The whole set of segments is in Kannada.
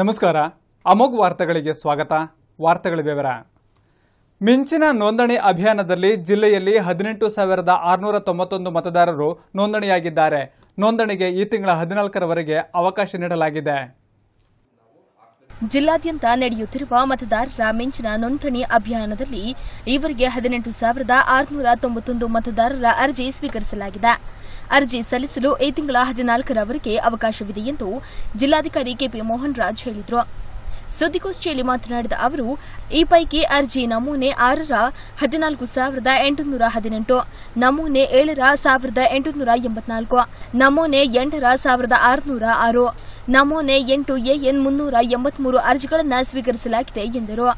ನಮಸ್ಕಾರ. ಅಮೋಘ್ ವಾರ್ತೆಗಳಿಗೆ ಸ್ವಾಗತ. ವಾರ್ತೆಗಳ ವಿವರ. ಮಿಂಚಿನ ನೋಂದಣಿ ಅಭಿಯಾನದಲ್ಲಿ ಜಿಲ್ಲೆಯಲ್ಲಿ ಹದಿನೆಂಟು ಸಾವಿರದ ಆರುನೂರ ತೊಂಬತ್ತೊಂದು ಮತದಾರರು ನೋಂದಣಿಯಾಗಿದ್ದಾರೆ. ನೋಂದಣಿಗೆ ಈ ತಿಂಗಳ ಹದಿನಾಲ್ಕರವರೆಗೆ ಅವಕಾಶ ನೀಡಲಾಗಿದೆ. ಜಿಲ್ಲಾದ್ಯಂತ ನಡೆಯುತ್ತಿರುವ ಮತದಾರರ ಮಿಂಚಿನ ನೋಂದಣಿ ಅಭಿಯಾನದಲ್ಲಿ ಈವರೆಗೆ ಹದಿನೆಂಟು ಸಾವಿರದ ಆರುನೂರ ತೊಂಬತ್ತೊಂದು ಮತದಾರರ ಅರ್ಜಿ ಸ್ವೀಕರಿಸಲಾಗಿದೆ. ಅರ್ಜಿ ಸಲ್ಲಿಸಲು ಈ ತಿಂಗಳ ಹದಿನಾಲ್ಕರವರೆಗೆ ಅವಕಾಶವಿದೆ ಎಂದು ಜಿಲ್ಲಾಧಿಕಾರಿ ಕೆಪಿ ಮೋಹನ್ ರಾಜ್ ಹೇಳಿದರು. ಸುದ್ದಿಗೋಷ್ಠಿಯಲ್ಲಿ ಮಾತನಾಡಿದ ಅವರು, ಈ ಪೈಕಿ ಅರ್ಜಿ ನಮೂನೆ ಆರರ ಹದಿನಾಲ್ಕು ಸಾವಿರದ ಎಂಟುನೂರ ಹದಿನೆಂಟು, ನಮೂನೆ ಏಳರ ಸಾವಿರದ ಎಂಟುನೂರ ಎಂಬತ್ನಾಲ್ಕು, ನಮೂನೆ ಎಂಟರ ಸಾವಿರದ ಆರುನೂರ ಆರು, ನಮೂನೆ ಎಂಟು ಎಎನ್ ಮುನ್ನೂರ ಎಂಬತ್ಮೂರು ಅರ್ಜಿಗಳನ್ನು ಸ್ವೀಕರಿಸಲಾಗಿದೆ ಎಂದರು.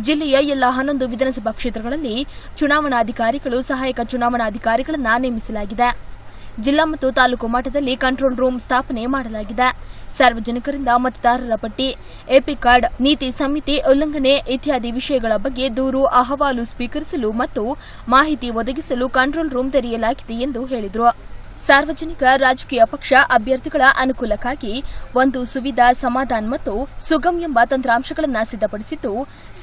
ಜಿಲ್ಲೆಯ ಎಲ್ಲ ಹನ್ನೊಂದು ವಿಧಾನಸಭಾ ಕ್ಷೇತ್ರಗಳಲ್ಲಿ ಚುನಾವಣಾಧಿಕಾರಿಗಳು, ಸಹಾಯಕ ಚುನಾವಣಾಧಿಕಾರಿಗಳನ್ನು ನೇಮಿಸಲಾಗಿದೆ. ಜಿಲ್ಲಾ ಮತ್ತು ತಾಲೂಕು ಮಟ್ಟದಲ್ಲಿ ಕಂಟ್ರೋಲ್ ರೂಮ್ ಸ್ಥಾಪನೆ ಮಾಡಲಾಗಿದೆ. ಸಾರ್ವಜನಿಕರಿಂದ ಮತದಾರರ ಪಟ್ಟಿ ಎಪಿ ಕಾರ್ಡ್, ನೀತಿ ಸಂಹಿತೆ, ಉಲ್ಲಂಘನೆ ಇತ್ಯಾದಿ ವಿಷಯಗಳ ಬಗ್ಗೆ ದೂರು, ಅಹವಾಲು ಸ್ವೀಕರಿಸಲು ಮತ್ತು ಮಾಹಿತಿ ಒದಗಿಸಲು ಕಂಟ್ರೋಲ್ ರೂಮ್ ತೆರೆಯಲಾಗಿದೆ ಎಂದು ಹೇಳಿದರು. ಸಾರ್ವಜನಿಕ ರಾಜಕೀಯ ಪಕ್ಷ ಅಭ್ಯರ್ಥಿಗಳ ಅನುಕೂಲಕ್ಕಾಗಿ ಒಂದು ಸುವಿಧಾ, ಸಮಾಧಾನ್ ಮತ್ತು ಸುಗಮ್ ಎಂಬ ತಂತ್ರಾಂಶಗಳನ್ನು ಸಿದ್ದಪಡಿಸಿದ್ದು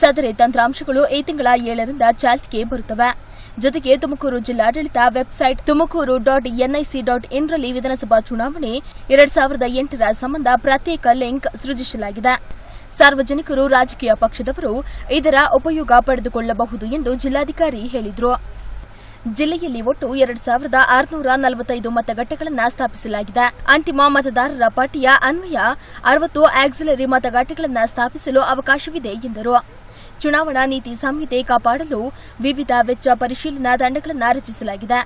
ಸದರಿ ತಂತ್ರಾಂಶಗಳು ಈ ತಿಂಗಳ ಏಳರಿಂದ ಚಾಲ್ತಿಗೆ ಬರುತ್ತವೆ. ಜೊತೆಗೆ ತುಮಕೂರು ಜಿಲ್ಲಾಡಳಿತ website Tumakuru dot NIC dot ಇನ್ರಲ್ಲಿ ವಿಧಾನಸಭಾ ಚುನಾವಣೆ ಎರಡ್ ಸಾವಿರದ ಎಂಟರ ಸಂಬಂಧ ಪ್ರತ್ಯೇಕ ಲಿಂಕ್ ಸೃಜಿಸಲಾಗಿದೆ. ಸಾರ್ವಜನಿಕರು ರಾಜಕೀಯ ಪಕ್ಷದವರು ಇದರ ಉಪಯೋಗ ಪಡೆದುಕೊಳ್ಳಬಹುದು ಎಂದು ಜಿಲ್ಲಾಧಿಕಾರಿ ಹೇಳಿದರು. ಜಿಲ್ಲೆಯಲ್ಲಿ ಒಟ್ಟು ಎರಡ್ ಸಾವಿರದ ಆರುನೂರ ನಲವತ್ತೈದು ಮತಗಟ್ಟೆಗಳನ್ನು ಸ್ಥಾಪಿಸಲಾಗಿದೆ. ಅಂತಿಮ ಮತದಾರರ ಪಟ್ಟಿಯ ಅನ್ವಯ ಅರವತ್ತು ಆಕ್ಸಿಲರಿ ಮತಗಟ್ಟೆಗಳನ್ನು ಸ್ಥಾಪಿಸಲು ಅವಕಾಶವಿದೆ ಎಂದರು. ಚುನಾವಣಾ ನೀತಿ ಸಂಹಿತೆ ಕಾಪಾಡಲು ವಿವಿಧ ವೆಚ್ಚ ಪರಿಶೀಲನಾ ತಂಡಗಳನ್ನು ರಚಿಸಲಾಗಿದೆ.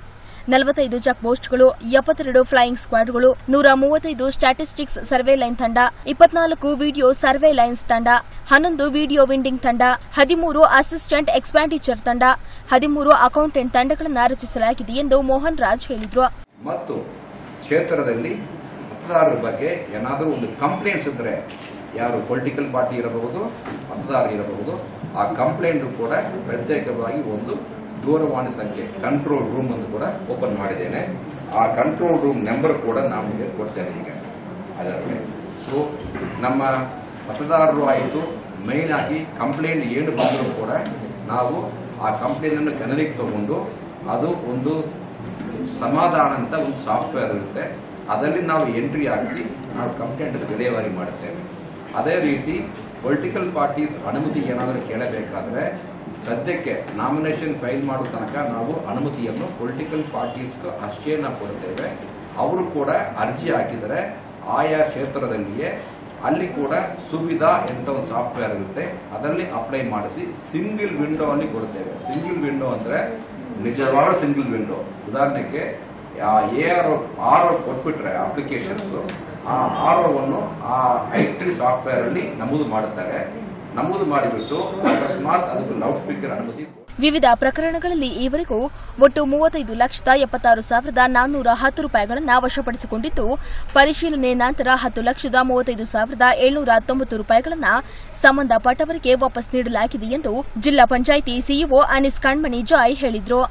ನಲವತ್ತೈದು ಚೆಕ್ ಪೋಸ್ಟ್ಗಳು, ಎಪ್ಪತ್ತೆರಡು ಫ್ಲೈಯಿಂಗ್ ಸ್ಕ್ವಾಡ್ಗಳು, ನೂರ ಮೂವತ್ತೈದು ಸ್ಟಾಟಿಸ್ಟಿಕ್ಸ್ ಸರ್ವೆ ಲೈನ್ ತಂಡ, ಇಪ್ಪತ್ನಾಲ್ಕು ವಿಡಿಯೋ ಸರ್ವೆ ಲೈನ್ಸ್ ತಂಡ, ಹನ್ನೊಂದು ವಿಡಿಯೋ ವಿಂಡಿಂಗ್ ತಂಡ, ಹದಿಮೂರು ಅಸಿಸ್ಟೆಂಟ್ ಎಕ್ಸ್ಪ್ಯಾಂಡಿಚರ್ ತಂಡ, ಹದಿಮೂರು ಅಕೌಂಟೆಂಟ್ ತಂಡಗಳನ್ನು ರಚಿಸಲಾಗಿದೆ ಎಂದು ಮೋಹನ್ ರಾಜ್ ಹೇಳಿದರು. ಮತ್ತು ಕ್ಷೇತ್ರದಲ್ಲಿ ಮತದಾರರ ಬಗ್ಗೆ ಏನಾದರೂ ಒಂದು ಕಂಪ್ಲೇಂಟ್ಸ್ ಇದ್ದರೆ ಯಾರು ಪೊಲಿಟಿಕಲ್ ಪಾರ್ಟಿ ಇರಬಹುದು ಮತದಾರ ಇರಬಹುದು ಆ ಕಂಪ್ಲೇಂಟ್ ಕೂಡ ಪ್ರತ್ಯೇಕವಾಗಿ ಒಂದು ದೂರವಾಣಿ ಸಂಖ್ಯೆ ಕಂಟ್ರೋಲ್ ರೂಮ್ ಅನ್ನು ಕೂಡ ಓಪನ್ ಮಾಡಿದ್ದೇನೆ. ಆ ಕಂಟ್ರೋಲ್ ರೂಮ್ ನಂಬರ್ ಕೂಡ ನಿಮಗೆ ಕೊಡ್ತೇನೆ ಈಗ. ಅದರಲ್ಲಿ ಸೊ ನಮ್ಮ ಮತದಾರರು ಆಯಿತು. ಮೇನ್ ಆಗಿ ಕಂಪ್ಲೇಂಟ್ ಏನು ಬಂದರೂ ಕೂಡ ನಾವು ಆ ಕಂಪ್ಲೇಂಟ್ ಅನ್ನು ಗಣನೆಗೆ ತಗೊಂಡು ಅದು ಒಂದು ಸಮಾಧಾನ ಅಂತ ಒಂದು ಸಾಫ್ಟ್ವೇರ್ ಇರುತ್ತೆ. ಅದರಲ್ಲಿ ನಾವು ಎಂಟ್ರಿ ಹಾಕಿಸಿ ನಾವು ಕಂಪ್ಲೇಂಟ್ ವಿಲೇವಾರಿ ಮಾಡುತ್ತೇವೆ. ಅದೇ ರೀತಿ ಪೊಲಿಟಿಕಲ್ ಪಾರ್ಟೀಸ್ ಅನುಮತಿ ಏನಾದರೂ ಕೇಳಬೇಕಾದ್ರೆ ಸದ್ಯಕ್ಕೆ ನಾಮಿನೇಷನ್ ಫೈಲ್ ಮಾಡೋ ತನಕ ನಾವು ಅನುಮತಿಯನ್ನು ಪೊಲಿಟಿಕಲ್ ಪಾರ್ಟೀಸ್ಗೆ ಅಷ್ಟೇ ನಾವು ಕೊಡ್ತೇವೆ. ಅವರು ಕೂಡ ಅರ್ಜಿ ಹಾಕಿದರೆ ಆಯಾ ಕ್ಷೇತ್ರದಲ್ಲಿಯೇ ಅಲ್ಲಿ ಕೂಡ ಸುವಿಧಾ ಎಂತ ಒಂದು ಸಾಫ್ಟ್ವೇರ್ ಇರುತ್ತೆ, ಅದರಲ್ಲಿ ಅಪ್ಲೈ ಮಾಡಿಸಿ ಸಿಂಗಲ್ ವಿಂಡೋ ಅಲ್ಲಿ ಕೊಡ್ತೇವೆ. ಸಿಂಗಲ್ ವಿಂಡೋ ಅಂದ್ರೆ ನಿಜವಾದ ಸಿಂಗಲ್ ವಿಂಡೋ ಉದಾಹರಣೆಗೆ ಎ ಆರ್ ಆರ್ ಕೊಟ್ಬಿಟ್ರೆ ಅಪ್ಲಿಕೇಶನ್ಸ್ ಆ ಆರ್ ಆ ಐಟ್ರಿ ಸಾಫ್ಟ್ವೇರ್ ಅಲ್ಲಿ ನಮೂದು ಮಾಡುತ್ತಾರೆ. ನಮೂದು ಮಾಡಿಬಿಟ್ಟು ಅಕಸ್ಮಾತ್ ಅದಕ್ಕೆ ಲೌಡ್ ಸ್ಪೀಕರ್ ಅನುಮತಿ ವಿವಿಧ ಪ್ರಕರಣಗಳಲ್ಲಿ ಈವರೆಗೂ ಒಟ್ಟು ಮೂವತ್ತೈದು ಲಕ್ಷದ ಎಪ್ಪತ್ತಾರು ಸಾವಿರದ ನಾನ್ನೂರ ಹತ್ತು ರೂಪಾಯಿಗಳನ್ನು ವಶಪಡಿಸಿಕೊಂಡಿದ್ದು, ಪರಿಶೀಲನೆ ನಂತರ ಹತ್ತು ಲಕ್ಷದ ಮೂವತ್ತೈದು ಸಾವಿರದ ಏಳ್ನೂರ ಹತ್ತೊಂಬತ್ತು ರೂಪಾಯಿಗಳನ್ನು ಸಂಬಂಧಪಟ್ಟವರಿಗೆ ವಾಪಸ್ ನೀಡಲಾಗಿದೆ ಎಂದು ಜಿಲ್ಲಾ ಪಂಚಾಯಿತಿ ಸಿಇಒ ಅನಿಸ್ ಕಣ್ಮಣಿ ಜಾಯ್ ಹೇಳಿದರು.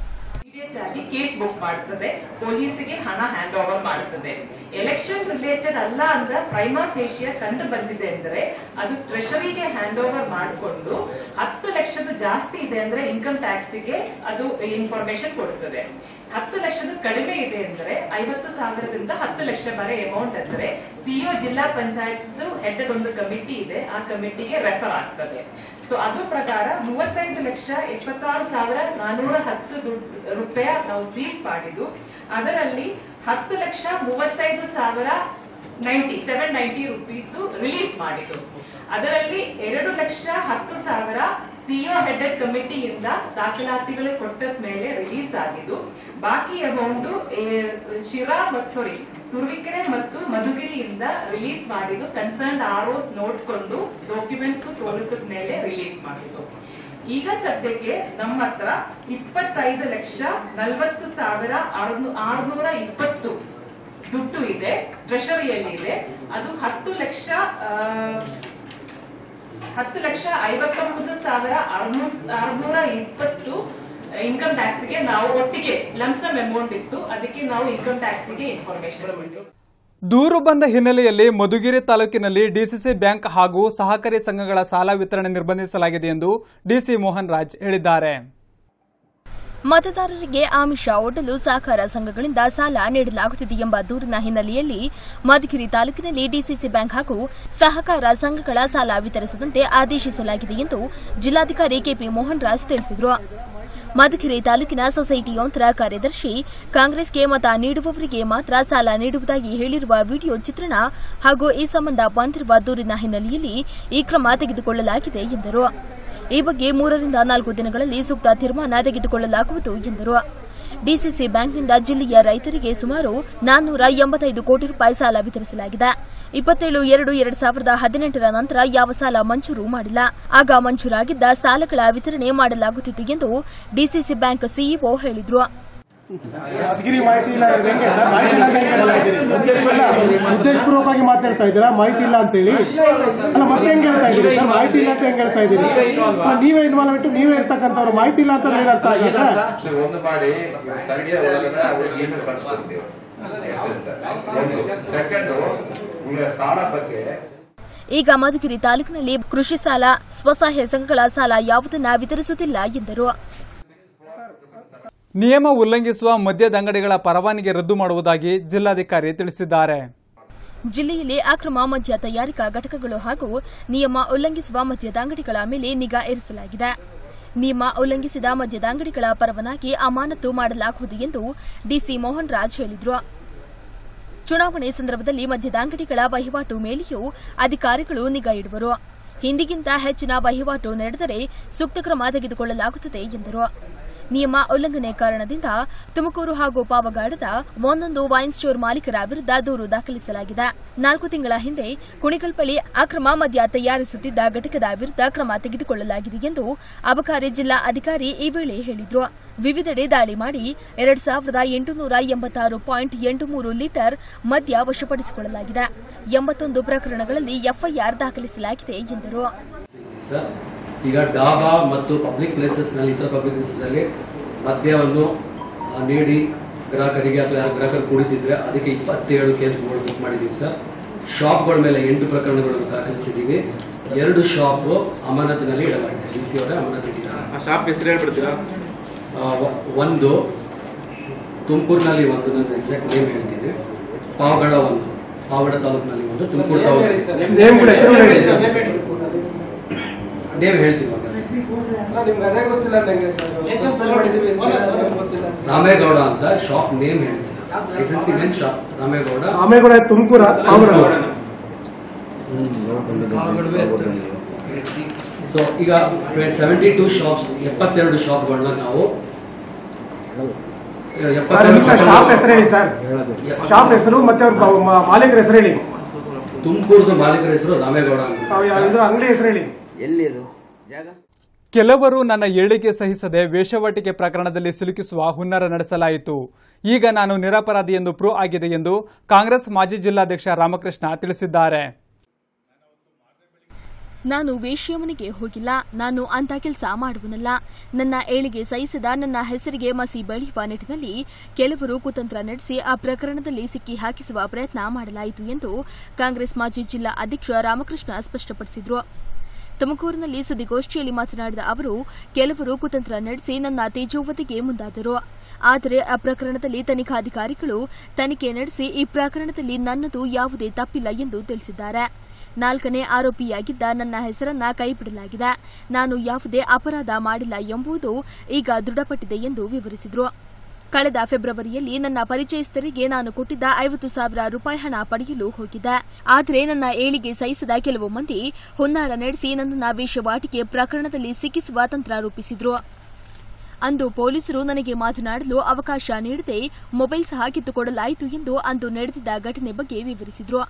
ಇಮಿಡಿಯೇಟ್ ಆಗಿ ಕೇಸ್ ಬುಕ್ ಮಾಡ್ತದೆ, ಪೊಲೀಸಿಗೆ ಹಣ ಹ್ಯಾಂಡ್ ಓವರ್ ಮಾಡ್ತದೆ. ಎಲೆಕ್ಷನ್ ರಿಲೇಟೆಡ್ ಅಲ್ಲ ಅಂತ ಪ್ರೈಮಾ ಫೇಶಿಯ ಕಂಡು ಬಂದಿದೆ ಅಂದ್ರೆ ಅದು ಟ್ರೆಷರಿಗೆ ಹ್ಯಾಂಡ್ ಓವರ್ ಮಾಡಿಕೊಂಡು ಹತ್ತು ಲಕ್ಷದ ಜಾಸ್ತಿ ಇದೆ ಅಂದ್ರೆ ಇನ್ಕಮ್ ಟ್ಯಾಕ್ಸಿಗೆ ಅದು ಇನ್ಫಾರ್ಮೇಶನ್ ಕೊಡ್ತದೆ. ಹತ್ತು ಲಕ್ಷದ ಕಡಿಮೆ ಇದೆ ಅಂದ್ರೆ ಐವತ್ತು ಸಾವಿರದಿಂದ ಹತ್ತು ಲಕ್ಷ ಬರೆ ಅಮೌಂಟ್ ಅಂದ್ರೆ ಸಿಇಒ ಜಿಲ್ಲಾ ಪಂಚಾಯತ್ ಹೆಡ್ ಒಂದು ಕಮಿಟಿ ಇದೆ, ಆ ಕಮಿಟಿಗೆ ರೆಫರ್ ಆಗ್ತದೆ. ಸೊ ಅದ್ರ ಪ್ರಕಾರ ಮೂವತ್ತೈದು ಲಕ್ಷ ಇಪ್ಪತ್ತಾರು ಸಾವಿರ ನಾನೂರ ಹತ್ತು ರೂಪಾಯಿ ನಾವು ಸೀಸ್ ಮಾಡಿದ್ದು. ಅದರಲ್ಲಿ ಹತ್ತು ಲಕ್ಷ ಮೂವತ್ತೈದು ಸಾವಿರ ninety seven ninety rupees release ಮಾಡಿದ್ದು. ಅದರಲ್ಲಿ ಎರಡು ಲಕ್ಷ ಹತ್ತು ಸಾವಿರ ಸಿಒ ಹೆಡೆಡ್ ಕಮಿಟಿಯಿಂದ ದಾಖಲಾತಿಗಳು ಕೊಟ್ಟ ಮೇಲೆ ರಿಲೀಸ್ ಆಗಿದ್ದು, ಬಾಕಿ ಅಮೌಂಟ್ ಶಿರಾ ಮತ್ತು ಸಾರಿ ತುರ್ವಿಕೆರೆ ಮತ್ತು ಮಧುಗಿರಿಯಿಂದ ರಿಲೀಸ್ ಮಾಡಿದ್ದು ಕನ್ಸರ್ನ್ ಆರ್ ಓಸ್ ನೋಡ್ಕೊಂಡು ಡಾಕ್ಯುಮೆಂಟ್ಸ್ ತೋರಿಸಿದ ಮೇಲೆ ರಿಲೀಸ್ ಮಾಡಿದ್ದು. ಈಗ ಸದ್ಯಕ್ಕೆ ನಮ್ಮ ಹತ್ರ ಇಪ್ಪತ್ತೈದು ಲಕ್ಷ ನಲವತ್ತು ಸಾವಿರ ಆರ್ನೂರ ಇಪ್ಪತ್ತು ದುಡ್ಡು ಇದೆ ಟ್ರೆಷರಿಯಲ್ಲಿ ಇದೆ ಅದು ಹತ್ತು ಲಕ್ಷ ಹತ್ತು ಲಕ್ಷ ಐವತ್ತೊಂಬತ್ತು ಸಾವಿರ ಆರ್ನೂರ ಇಪ್ಪತ್ತು ಇನ್ಕಮ್ ಟ್ಯಾಕ್ಸ್ಗೆ ನಾವು ಒಟ್ಟಿಗೆ ಲಂಸಮ್ ಅಮೌಂಟ್ ಇತ್ತು. ಅದಕ್ಕೆ ನಾವು ಇನ್ಕಮ್ ಟ್ಯಾಕ್ಸ್ಗೆ ಇನ್ಫಾರ್ಮೇಶನ್ ದೂರು ಬಂದ ಹಿನ್ನೆಲೆಯಲ್ಲಿ ಮಧುಗಿರಿ ತಾಲೂಕಿನಲ್ಲಿ ಡಿಸಿಸಿ ಬ್ಯಾಂಕ್ ಹಾಗೂ ಸಹಕಾರಿ ಸಂಘಗಳ ಸಾಲ ವಿತರಣೆ ನಿರ್ಬಂಧಿಸಲಾಗಿದೆ ಎಂದು ಡಿಸಿ ಮೋಹನ್ ರಾಜ್ ಹೇಳಿದ್ದಾರೆ. ಮತದಾರರಿಗೆ ಆಮಿಷ ಒಡ್ಡಲು ಸಹಕಾರ ಸಂಘಗಳಿಂದ ಸಾಲ ನೀಡಲಾಗುತ್ತಿದೆ ಎಂಬ ದೂರಿನ ಹಿನ್ನೆಲೆಯಲ್ಲಿ ಮಧುಗಿರಿ ತಾಲೂಕಿನಲ್ಲಿ ಡಿಸಿಸಿ ಬ್ಯಾಂಕ್ ಹಾಗೂ ಸಹಕಾರ ಸಂಘಗಳ ಸಾಲ ವಿತರಿಸದಂತೆ ಆದೇಶಿಸಲಾಗಿದೆ ಎಂದು ಜಿಲ್ಲಾಧಿಕಾರಿ ಕೆಪಿ ಮೋಹನ್ ರಾಜ್ ತಿಳಿಸಿದರು. ಮಧುಗಿರಿ ತಾಲೂಕಿನ ಸೊಸೈಟಿಯೊಂದರ ಕಾರ್ಯದರ್ಶಿ, ಕಾಂಗ್ರೆಸ್ಗೆ ಮತ ನೀಡುವವರಿಗೆ ಮಾತ್ರ ಸಾಲ ನೀಡುವುದಾಗಿ ಹೇಳಿರುವ ವಿಡಿಯೋ ಚಿತ್ರಣ ಹಾಗೂ ಈ ಸಂಬಂಧ ಬಂದಿರುವ ದೂರಿನ ಹಿನ್ನೆಲೆಯಲ್ಲಿ ಈ ಕ್ರಮ ತೆಗೆದುಕೊಳ್ಳಲಾಗಿದೆ ಎಂದರು. ಈ ಬಗ್ಗೆ ಮೂರರಿಂದ ನಾಲ್ಕು ದಿನಗಳಲ್ಲಿ ಸೂಕ್ತ ತೀರ್ಮಾನ ತೆಗೆದುಕೊಳ್ಳಲಾಗುವುದು ಎಂದರು. ಡಿಸಿಸಿ ಬ್ಯಾಂಕ್ನಿಂದ ಜಿಲ್ಲೆಯ ರೈತರಿಗೆ ಸುಮಾರು ನಾನ್ನೂರ ಎಂಬತ್ತೈದು ಕೋಟಿ ರೂಪಾಯಿ ಸಾಲ ವಿತರಿಸಲಾಗಿದೆ. ಇಪ್ಪತ್ತೇಳು, ಎರಡು, ಎರಡ್ ಸಾವಿರದ ಹದಿನೆಂಟರ ನಂತರ ಯಾವ ಸಾಲ ಮಂಜೂರು ಮಾಡಿಲ್ಲ. ಆಗ ಮಂಜೂರಾಗಿದ್ದ ಸಾಲಗಳ ವಿತರಣೆ ಮಾಡಲಾಗುತ್ತಿತ್ತು ಎಂದು ಡಿಸಿಸಿ ಬ್ಯಾಂಕ್ ಸಿಇಒ ಹೇಳಿದರು. ಯಾದಗಿರಿ ಮಾಹಿತಿ ಇಲ್ಲ ಅಂದ್ರೆ ಹೆಂಗೆ ಸರ್? ಮಾಹಿತಿ ಇಲ್ಲ ಅಂತ ಉದ್ದೇಶಪೂರ್ವಕವಾಗಿ ಮಾತಾಡ್ತಾ ಇದ್ದೀರಾ? ಮಾಹಿತಿ ಇಲ್ಲ ಅಂತೇಳಿ? ಅಲ್ಲ ಮತ್ತೆ ಹೆಂಗ್ ಹೇಳ್ತಾ ಇದ್ದೀರಿ ಸರ್? ಮಾಹಿತಿ ಇಲ್ಲ ಅಂತ ಹೆಂಗ್ ಹೇಳ್ತಾ ಇದ್ದೀರಿ? ನೀವೇ ನೀವೇ ಇನ್ವಾಲ್ವ್ಮೆಂಟ್ ನೀವೇ ಇರ್ತಕ್ಕಂಥವ್ರು ಮಾಹಿತಿ ಇಲ್ಲ ಅಂತ ಏನು ಅರ್ಥ ಆಗಿದ್ರೆ ಸರ್, ಒಂದು ಮಾಡಿ ಸೆಕೆಂಡ್ ಈಗ ಸಾಲ ಬಗ್ಗೆ ಈಗ ಮಧುಗಿರಿ ತಾಲೂಕಿನಲ್ಲಿ ಕೃಷಿ ಸಾಲ ಸ್ವಸಹಾಯ ಸಂಘಗಳ ಸಾಲ ಯಾವುದನ್ನ ವಿತರಿಸುತ್ತಿಲ್ಲ ಎಂದರು. ನಿಯಮ ಉಲ್ಲಂಘಿಸುವ ಮದ್ಯದ ಅಂಗಡಿಗಳ ಪರವಾನಗಿ ರದ್ದು ಮಾಡುವುದಾಗಿ ಜಿಲ್ಲಾಧಿಕಾರಿ ತಿಳಿಸಿದ್ದಾರೆ. ಜಿಲ್ಲೆಯಲ್ಲಿ ಅಕ್ರಮ ಮದ್ಯ ತಯಾರಿಕಾ ಘಟಕಗಳು ಹಾಗೂ ನಿಯಮ ಉಲ್ಲಂಘಿಸುವ ಮದ್ಯದ ಅಂಗಡಿಗಳ ಮೇಲೆ ನಿಗಾ ಇರಿಸಲಾಗಿದೆ. ನಿಯಮ ಉಲ್ಲಂಘಿಸಿದ ಮದ್ಯದ ಅಂಗಡಿಗಳ ಪರವಾನಗಿ ಅಮಾನತು ಮಾಡಲಾಗುವುದು ಎಂದು ಡಿಸಿ ಮೋಹನ್ ರಾಜ್ ಹೇಳಿದರು. ಚುನಾವಣೆ ಸಂದರ್ಭದಲ್ಲಿ ಮದ್ಯದ ಅಂಗಡಿಗಳ ವಹಿವಾಟು ಮೇಲೆಯೂ ಅಧಿಕಾರಿಗಳು ನಿಗಾ ಇಡುವರು. ಹಿಂದಿಗಿಂತ ಹೆಚ್ಚಿನ ವಹಿವಾಟು ನಡೆದರೆ ಸೂಕ್ತ ಕ್ರಮ ತೆಗೆದುಕೊಳ್ಳಲಾಗುತ್ತದೆ ಎಂದರು. ನಿಯಮ ಉಲ್ಲಂಘನೆ ಕಾರಣದಿಂದ ತುಮಕೂರು ಹಾಗೂ ಪಾವಗಾಡದ ಒಂದೊಂದು ವೈನ್ ಸ್ಟೋರ್ ಮಾಲೀಕರ ವಿರುದ್ಧ ದೂರು ದಾಖಲಿಸಲಾಗಿದೆ. ನಾಲ್ಕು ತಿಂಗಳ ಹಿಂದೆ ಕುಣಿಕಲ್ಪಳ್ಳಿ ಅಕ್ರಮ ಮದ್ಯ ತಯಾರಿಸುತ್ತಿದ್ದ ಘಟಕದ ವಿರುದ್ಧ ಕ್ರಮ ತೆಗೆದುಕೊಳ್ಳಲಾಗಿದೆ ಎಂದು ಅಬಕಾರಿ ಜಿಲ್ಲಾ ಅಧಿಕಾರಿ ಈ ವೇಳೆ ಹೇಳಿದರು. ವಿವಿಧೆಡೆ ದಾಳಿ ಮಾಡಿ ಎರಡ್ ಸಾವಿರದ ಎಂಟುನೂರ ಎಂಬತ್ತಾರು ಪಾಯಿಂಟ್ ಎಂಟು ಮೂರು ಲೀಟರ್ ಮದ್ಯ ವಶಪಡಿಸಿಕೊಳ್ಳಲಾಗಿದೆ. ಎಂಬತ್ತೊಂದು ಪ್ರಕರಣಗಳಲ್ಲಿ ಎಫ್ಐಆರ್ ದಾಖಲಿಸಲಾಗಿದೆ ಎಂದರು. ಈಗ ಡಾಬಾ ಮತ್ತು ಪಬ್ಲಿಕ್ ಪ್ಲೇಸಸ್ನಲ್ಲಿ ಇತರ ಪಬ್ಲಿಕ್ ಪ್ಲೇಸಸ್ ಅಲ್ಲಿ ಮದ್ಯವನ್ನು ನೀಡಿ ಗ್ರಾಹಕರಿಗೆ ಅಥವಾ ಯಾರು ಗ್ರಾಹಕರು ಕುಡಿತಿದ್ರೆ ಅದಕ್ಕೆ ಇಪ್ಪತ್ತೇಳು ಕೇಸ್ಗಳು ಬುಕ್ ಮಾಡಿದ್ದೀವಿ ಸರ್. ಶಾಪ್ಗಳ ಮೇಲೆ ಎಂಟು ಪ್ರಕರಣಗಳನ್ನು ದಾಖಲಿಸಿದ್ದೀವಿ ಎರಡು ಶಾಪ್ ಅಮಾನತಿನಲ್ಲಿ ಇಡಲಾಗಿದೆ. ಡಿ ಸಿ ಅವರೇ ಅಮಾನತು ಇಟ್ಟಿದ್ದಾರೆ. ಆ ಶಾಪ್ ಹೆಸರು ಹೇಳ್ಬಿಡ್ತೀರಾ? ಒಂದು ತುಮಕೂರಿನಲ್ಲಿ ಒಂದು ನನ್ನ ಎಕ್ಸಾಕ್ಟ್ ನೇಮ್ ಹೇಳ್ತೀವಿ ಪಾವಗಡ ಒಂದು ಪಾವಗಡ ತಾಲೂಕಿನಲ್ಲಿ ಒಂದು ತುಮಕೂರು ತಾಲೂಕು ನೇಮ್ ಹೇಳ್ತೀವಿ ಹೇಳ್ತೀನಿ. ರಾಮೇಗೌಡ ಅಂತ ಶಾಪ್ ನೇಮ್ ಹೇಳ್ತೀನಿ ಲೈಸೆನ್ಸಿಂಗ್ ನೇಮ್ ಶಾಪ್ ರಾಮೇಗೌಡ. ಆಮೇಲೆ ತುಮಕೂರ ಸೊ ಈಗ ಸೆವೆಂಟಿ ಟೂ ಶಾಪ್ಸ್ ಎಪ್ಪತ್ತೆರಡು ಶಾಪ್ಗಳನ್ನ ನಾವು ಶಾಪ್ ಹೆಸರು ಹೇಳಿ ಸರ್. ಶಾಪ್ ಹೆಸರು ಮತ್ತೆ ಅವ್ರ ಮಾಲೀಕರ ಹೆಸರು ಹೇಳಿ. ತುಮಕೂರದ ಮಾಲೀಕರ ಹೆಸರು ರಾಮೇಗೌಡ ಅಂತ. ಅಂಗಡಿ ಹೆಸರು ಹೇಳಿ. ಕೆಲವರು ನನ್ನ ಏಳಿಗೆ ಸಹಿಸದೆ ವೇಷವಾಟಿಕೆ ಪ್ರಕರಣದಲ್ಲಿ ಸಿಲುಕಿಸುವ ಹುನ್ನರ ನಡೆಸಲಾಯಿತು. ಈಗ ನಾನು ನಿರಪರಾಧಿ ಎಂದು ಪ್ರೂವ್ ಆಗಿದೆ ಎಂದು ಕಾಂಗ್ರೆಸ್ ಮಾಜಿ ಜಿಲ್ಲಾಧ್ಯಕ್ಷ ರಾಮಕೃಷ್ಣ ತಿಳಿಸಿದ್ದಾರೆ. ನಾನು ವೇಶ್ಯವನಿಗೆ ಹೋಗಿಲ್ಲ. ನಾನು ಅಂತ ಕೆಲಸ ಮಾಡುವನಲ್ಲ. ನನ್ನ ಏಳಿಗೆ ಸಹಿಸದ ನನ್ನ ಹೆಸರಿಗೆ ಮಸಿ ಬಳಿಯುವ ನಿಟ್ಟಿನಲ್ಲಿ ಕೆಲವರು ಕುತಂತ್ರ ನಡೆಸಿ ಆ ಪ್ರಕರಣದಲ್ಲಿ ಸಿಕ್ಕಿ ಹಾಕಿಸುವ ಪ್ರಯತ್ನ ಮಾಡಲಾಯಿತು ಎಂದು ಕಾಂಗ್ರೆಸ್ ಮಾಜಿ ಜಿಲ್ಲಾ ಅಧ್ಯಕ್ಷ ರಾಮಕೃಷ್ಣ ಸ್ಪಷ್ಟಪಡಿಸಿದರು. ತುಮಕೂರಿನಲ್ಲಿ ಸುದ್ದಿಗೋಷ್ಠಿಯಲ್ಲಿ ಮಾತನಾಡಿದ ಅವರು, ಕೆಲವರು ಕುತಂತ್ರ ನಡೆಸಿ ನನ್ನ ತೇಜೋವತಿಗೆ ಮುಂದಾದರು. ಆದರೆ ಆ ಪ್ರಕರಣದಲ್ಲಿ ತನಿಖಾಧಿಕಾರಿಗಳು ತನಿಖೆ ನಡೆಸಿ ಈ ಪ್ರಕರಣದಲ್ಲಿ ನನ್ನದು ಯಾವುದೇ ತಪ್ಪಿಲ್ಲ ಎಂದು ತಿಳಿಸಿದ್ದಾರೆ. ನಾಲ್ಕನೇ ಆರೋಪಿಯಾಗಿದ್ದ ನನ್ನ ಹೆಸರನ್ನ ಕೈಬಿಡಲಾಗಿದೆ. ನಾನು ಯಾವುದೇ ಅಪರಾಧ ಮಾಡಿಲ್ಲ ಎಂಬುದು ಈಗ ದೃಢಪಟ್ಟಿದೆ ಎಂದು ವಿವರಿಸಿದರು. ಕಳೆದ ಫೆಬ್ರವರಿಯಲ್ಲಿ ನನ್ನ ಪರಿಚಯಸ್ಥರಿಗೆ ನಾನು ಕೊಟ್ಟಿದ್ದ ಐವತ್ತು ಸಾವಿರ ರೂಪಾಯಿ ಹಣ ಪಡೆಯಲು ಹೋಗಿದ್ದ. ಆದರೆ ನನ್ನ ಏಳಿಗೆ ಸಹಿಸದ ಕೆಲವು ಮಂದಿ ಹುನ್ನಾರ ನಡೆಸಿ ನನ್ನನ್ನು ವೇಷವಾಟಿಕೆ ಪ್ರಕರಣದಲ್ಲಿ ಸಿಕ್ಕಿಸುವ ತಂತ್ರ ರೂಪಿಸಿದ್ರು. ಅಂದು ಪೊಲೀಸರು ನನಗೆ ಮಾತನಾಡಲು ಅವಕಾಶ ನೀಡದೆ ಮೊಬೈಲ್ ಸಹ ಕಿತ್ತುಕೊಡಲಾಯಿತು ಎಂದು ಅಂದು ನಡೆದಿದ್ದ ಘಟನೆ ಬಗ್ಗೆ ವಿವರಿಸಿದ್ರು.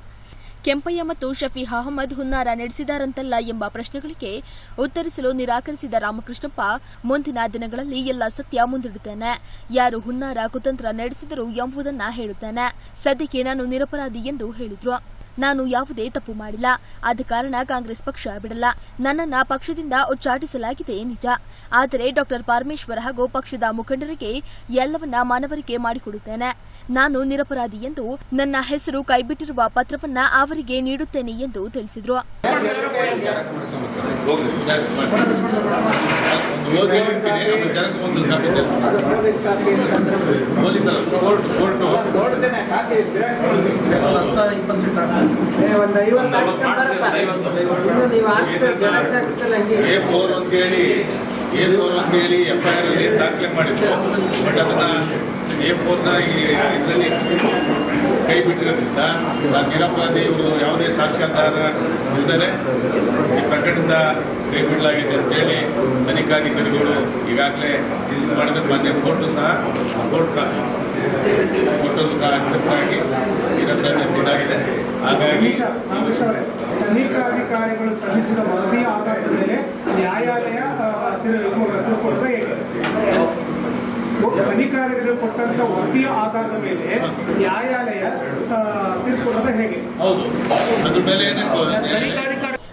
ಕೆಂಪಯ್ಯ ಮತ್ತು ಶಫಿ ಅಹಮದ್ ಹುನ್ನಾರ ನಡೆಸಿದಾರಂತಲ್ಲ ಎಂಬ ಪ್ರಶ್ನೆಗಳಿಗೆ ಉತ್ತರಿಸಲು ನಿರಾಕರಿಸಿದ ರಾಮಕೃಷ್ಣಪ್ಪ, ಮುಂದಿನ ದಿನಗಳಲ್ಲಿ ಎಲ್ಲ ಸತ್ಯ ಮುಂದಿಡುತ್ತೇನೆ. ಯಾರು ಹುನ್ನಾರ, ಕುತಂತ್ರ ನಡೆಸಿದರು ಎಂಬುದನ್ನ ಹೇಳುತ್ತೇನೆ. ಸದ್ಯಕ್ಕೆ ನಾನು ನಿರಪರಾಧಿ ಎಂದು ಹೇಳಿದ್ರು. ನಾನು ಯಾವುದೇ ತಪ್ಪು ಮಾಡಿಲ್ಲ. ಆದ ಕಾರಣ ಕಾಂಗ್ರೆಸ್ ಪಕ್ಷ ಬಿಡಲ್ಲ. ನನ್ನನ್ನ ಪಕ್ಷದಿಂದ ಉಚ್ಚಾಟಿಸಲಾಗಿದೆ ನಿಜ. ಆದರೆ ಡಾಕ್ಟರ್ ಪರಮೇಶ್ವರ್ ಹಾಗೂ ಪಕ್ಷದ ಮುಖಂಡರಿಗೆ ಎಲ್ಲವನ್ನ ಮನವರಿಕೆ ಮಾಡಿಕೊಡುತ್ತೇನೆ. ನಾನು ನಿರಪರಾಧಿ ಎಂದು ನನ್ನ ಹೆಸರು ಕೈಬಿಟ್ಟಿರುವ ಪತ್ರವನ್ನ ಅವರಿಗೆ ನೀಡುತ್ತೇನೆ ಎಂದು ತಿಳಿಸಿದರು. ಫೋರ್ ಅಂತ ಹೇಳಿ ಎಫ್ ಐ ಆರ್ ದಾಖಲೆ ಮಾಡಿದ್ರು. ಬಟ್ ಅದನ್ನ ಎ ಫೋರ್ನ ಇದರಲ್ಲಿ ಕೈ ಬಿಟ್ಟಿರೋದ್ರಿಂದ ಆ ಇವರು ಯಾವುದೇ ಸಾಕ್ಷಾಧಾರ ಇಲ್ಲದೆ ಈ ಪ್ರಕರಣದ ಕೈ ಬಿಡಲಾಗಿದೆ ಅಂತೇಳಿ ತನಿಖಾಧಿಕಾರಿಗಳು ಈಗಾಗಲೇ ಇದು ಮಾಡಿದ್ರೆ ಮಾನ್ಯ ಕೋರ್ಟು ಸಹ ಕೋರ್ಟ್ ಕೋರ್ಟಲ್ಲೂ ಸಹ ಅಕ್ಸೆಪ್ಟ್ ಆಗಿ ನಿರಪರಾಧಿ ಇದಾಗಿದೆ ಹಾಗಾಗಿ ತನಿಖಾಧಿಕಾರಿಗಳು ಸಲ್ಲಿಸಿದ ವರದಿಯ ಆಧಾರದ ಮೇಲೆ ನ್ಯಾಯಾಲಯ ಆ, ತಿರು- ಇದು ಕೊಟ್ಟರೆ ಹೇಗೆ ತನಿಖಾಧಿಕಾರಿಗಳು ಕೊಟ್ಟಂತ ವರದಿಯ ಆಧಾರದ ಮೇಲೆ ನ್ಯಾಯಾಲಯ ಆ, ತೀರ್ಪು ಕೊಡೋದು ಹೇಗೆ? ಹೌದು. ಅದ್ರ ಮೇಲೆ ಏನೇ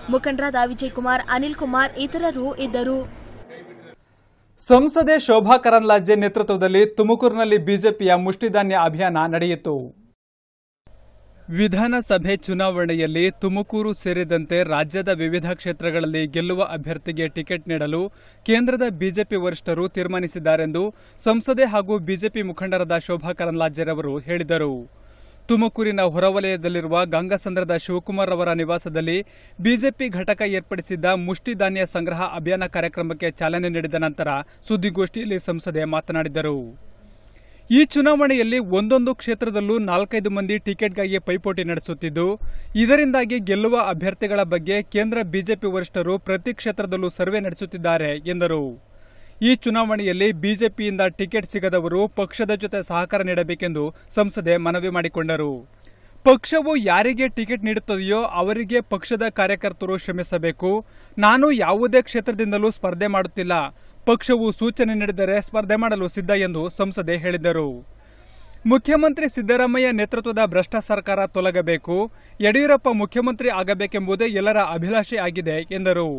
ಮುಖಂಡರಾದ ವಿಜಯ್ ಕುಮಾರ್ ಅನಿಲ್ ಕುಮಾರ್ ಇತರರು ಇದ್ದರು. ಸಂಸದೆ ಶೋಭಾ ಕರಂದ್ಲಾಜೆ ನೇತೃತ್ವದಲ್ಲಿ ತುಮಕೂರಿನಲ್ಲಿ ಬಿಜೆಪಿಯ ಮುಷ್ಟಿಧಾನ್ಯ ಅಭಿಯಾನ ನಡೆಯಿತು. ವಿಧಾನಸಭೆ ಚುನಾವಣೆಯಲ್ಲಿ ತುಮಕೂರು ಸೇರಿದಂತೆ ರಾಜ್ಯದ ವಿವಿಧ ಕ್ಷೇತ್ರಗಳಲ್ಲಿ ಗೆಲ್ಲುವ ಅಭ್ಯರ್ಥಿಗೆ ಟಿಕೆಟ್ ನೀಡಲು ಕೇಂದ್ರದ ಬಿಜೆಪಿ ವರಿಷ್ಠರು ತೀರ್ಮಾನಿಸಿದ್ದಾರೆಂದು ಸಂಸದೆ ಹಾಗೂ ಬಿಜೆಪಿ ಮುಖಂಡರಾದ ಶೋಭಾ ಕರಂದ್ಲಾಜೆರವರು ಹೇಳಿದರು. ತುಮಕೂರಿನ ಹೊರವಲಯದಲ್ಲಿರುವ ಗಂಗಸಂದ್ರದ ಶಿವಕುಮಾರ್ ಅವರ ನಿವಾಸದಲ್ಲಿ ಬಿಜೆಪಿ ಘಟಕ ಏರ್ಪಡಿಸಿದ್ದ ಮುಷ್ಟಿಧಾನ್ಯ ಸಂಗ್ರಹ ಅಭಿಯಾನ ಕಾರ್ಯಕ್ರಮಕ್ಕೆ ಚಾಲನೆ ನೀಡಿದ ನಂತರ ಸುದ್ದಿಗೋಷ್ಠಿಯಲ್ಲಿ ಸಂಸದೆ ಮಾತನಾಡಿದರು. ಈ ಚುನಾವಣೆಯಲ್ಲಿ ಒಂದೊಂದು ಕ್ಷೇತ್ರದಲ್ಲೂ ನಾಲ್ಕೈದು ಮಂದಿ ಟಿಕೆಟ್ಗಾಗಿ ಪೈಪೋಟಿ ನಡೆಸುತ್ತಿದ್ದು, ಇದರಿಂದಾಗಿ ಗೆಲ್ಲುವ ಅಭ್ಯರ್ಥಿಗಳ ಬಗ್ಗೆ ಕೇಂದ್ರ ಬಿಜೆಪಿ ವರಿಷ್ಠರು ಪ್ರತಿ ಕ್ಷೇತ್ರದಲ್ಲೂ ಸರ್ವೆ ನಡೆಸುತ್ತಿದ್ದಾರೆ, ಎಂದರು. ಈ ಚುನಾವಣೆಯಲ್ಲಿ ಬಿಜೆಪಿಯಿಂದ ಟಿಕೆಟ್ ಸಿಗದವರು ಪಕ್ಷದ ಜೊತೆ ಸಹಕಾರ ನೀಡಬೇಕೆಂದು ಸಂಸದೆ ಮನವಿ ಮಾಡಿಕೊಂಡರು. ಪಕ್ಷವು ಯಾರಿಗೆ ಟಿಕೆಟ್ ನೀಡುತ್ತದೆಯೋ ಅವರಿಗೆ ಪಕ್ಷದ ಕಾರ್ಯಕರ್ತರು ಶ್ರಮಿಸಬೇಕು. ನಾನು ಯಾವುದೇ ಕ್ಷೇತ್ರದಿಂದಲೂ ಸ್ಪರ್ಧೆ ಮಾಡುತ್ತಿಲ್ಲ. ಪಕ್ಷವು ಸೂಚನೆ ನೀಡಿದರೆ ಸ್ಪರ್ಧೆ ಮಾಡಲು ಸಿದ್ಧ ಎಂದು ಸಂಸದೆ ಹೇಳಿದರು ಮುಖ್ಯಮಂತ್ರಿ ಸಿದ್ದರಾಮಯ್ಯ ನೇತೃತ್ವದ ಭ್ರಷ್ಟ ಸರ್ಕಾರ ತೊಲಗಬೇಕು, ಯಡಿಯೂರಪ್ಪ ಮುಖ್ಯಮಂತ್ರಿ ಆಗಬೇಕೆಂಬುದೇ ಎಲ್ಲರ ಅಭಿಲಾಷೆ ಆಗಿದೆ ಎಂದರು.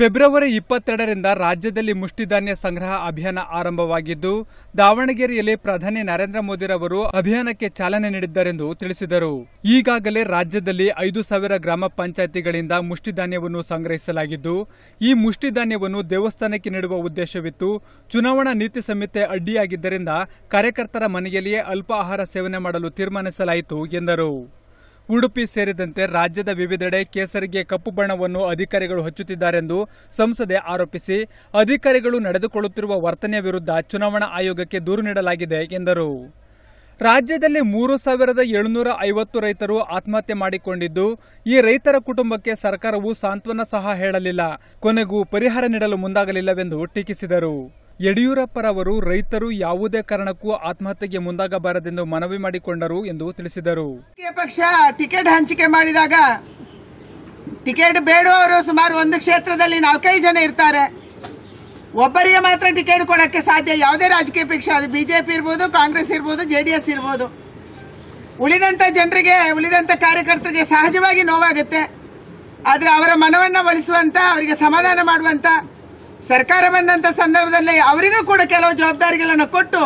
ಫೆಬ್ರವರಿ ಇಪ್ಪತ್ತೆರಡರಿಂದ ರಾಜ್ಯದಲ್ಲಿ ಮುಷ್ಟಿಧಾನ್ಯ ಸಂಗ್ರಹ ಅಭಿಯಾನ ಆರಂಭವಾಗಿದ್ದು, ದಾವಣಗೆರೆಯಲ್ಲಿ ಪ್ರಧಾನಿ ನರೇಂದ್ರ ಮೋದಿರವರು ಅಭಿಯಾನಕ್ಕೆ ಚಾಲನೆ ನೀಡಿದ್ದಾರೆಂದು ತಿಳಿಸಿದರು. ಈಗಾಗಲೇ ರಾಜ್ಯದಲ್ಲಿ ಐದು ಸಾವಿರ ಗ್ರಾಮ ಪಂಚಾಯಿತಿಗಳಿಂದ ಮುಷ್ಟಿಧಾನ್ಯವನ್ನು ಸಂಗ್ರಹಿಸಲಾಗಿದ್ದು, ಈ ಮುಷ್ಟಿಧಾನ್ಯವನ್ನು ದೇವಸ್ಥಾನಕ್ಕೆ ನೀಡುವ ಉದ್ದೇಶವಿತ್ತು. ಚುನಾವಣಾ ನೀತಿ ಸಂಹಿತೆ ಅಡ್ಡಿಯಾಗಿದ್ದರಿಂದ ಕಾರ್ಯಕರ್ತರ ಮನೆಯಲ್ಲಿಯೇ ಅಲ್ಪ ಆಹಾರ ಸೇವನೆ ಮಾಡಲು ತೀರ್ಮಾನಿಸಲಾಯಿತು ಎಂದರು. ಉಡುಪಿ ಸೇರಿದಂತೆ ರಾಜ್ಯದ ವಿವಿಧೆಡೆ ಕೇಸರಿಗೆ ಕಪ್ಪು ಬಣ್ಣವನ್ನು ಅಧಿಕಾರಿಗಳು ಹಚ್ಚುತ್ತಿದ್ದಾರೆಂದು ಸಂಸದೆ ಆರೋಪಿಸಿ, ಅಧಿಕಾರಿಗಳು ನಡೆದುಕೊಳ್ಳುತ್ತಿರುವ ವರ್ತನೆಯ ವಿರುದ್ಧ ಚುನಾವಣಾ ಆಯೋಗಕ್ಕೆ ದೂರು ನೀಡಲಾಗಿದೆ ಎಂದರು. ರಾಜ್ಯದಲ್ಲಿ ಮೂರು ಸಾವಿರದ ಏಳುನೂರ ಐವತ್ತು ರೈತರು ಆತ್ಮಹತ್ಯೆ ಮಾಡಿಕೊಂಡಿದ್ದು, ಈ ರೈತರ ಕುಟುಂಬಕ್ಕೆ ಸರ್ಕಾರವು ಸಾಂತ್ವನ ಸಹ ಹೇಳಲಿಲ್ಲ. ಕೊನೆಗೂ ಪರಿಹಾರ ನೀಡಲು ಮುಂದಾಗಲಿಲ್ಲವೆಂದು ಟೀಕಿಸಿದರು. ಯಡಿಯೂರಪ್ಪರವರು ರೈತರು ಯಾವುದೇ ಕಾರಣಕ್ಕೂ ಆತ್ಮಹತ್ಯೆಗೆ ಮುಂದಾಗಬಾರದೆಂದು ಮನವಿ ಮಾಡಿಕೊಂಡರು ಎಂದು ತಿಳಿಸಿದರು. ಪಕ್ಷ ಟಿಕೆಟ್ ಹಂಚಿಕೆ ಮಾಡಿದಾಗ ಟಿಕೆಟ್ ಬೇಡುವವರು ಸುಮಾರು ಒಂದು ಕ್ಷೇತ್ರದಲ್ಲಿ ನಾಲ್ಕೈದು ಜನ ಇರ್ತಾರೆ. ಒಬ್ಬರಿಗೆ ಮಾತ್ರ ಟಿಕೆಟ್ ಕೊಡಕ್ಕೆ ಸಾಧ್ಯ. ಯಾವುದೇ ರಾಜಕೀಯ ಪಕ್ಷ, ಅದು ಬಿಜೆಪಿ ಇರ್ಬೋದು, ಕಾಂಗ್ರೆಸ್ ಇರ್ಬೋದು ಜೆಡಿಎಸ್ ಇರ್ಬೋದು. ಉಳಿದಂತ ಜನರಿಗೆ, ಉಳಿದಂತ ಕಾರ್ಯಕರ್ತರಿಗೆ ಸಹಜವಾಗಿ ನೋವಾಗುತ್ತೆ. ಆದ್ರೆ ಅವರ ಮನವನ್ನ ಒಲಿಸುವಂತ, ಅವರಿಗೆ ಸಮಾಧಾನ ಮಾಡುವಂತ ಸರ್ಕಾರ ಬಂದಂತ ಸಂದರ್ಭದಲ್ಲಿ ಅವರಿಗೂ ಕೂಡ ಕೆಲವು ಜವಾಬ್ದಾರಿಗಳನ್ನು ಕೊಟ್ಟು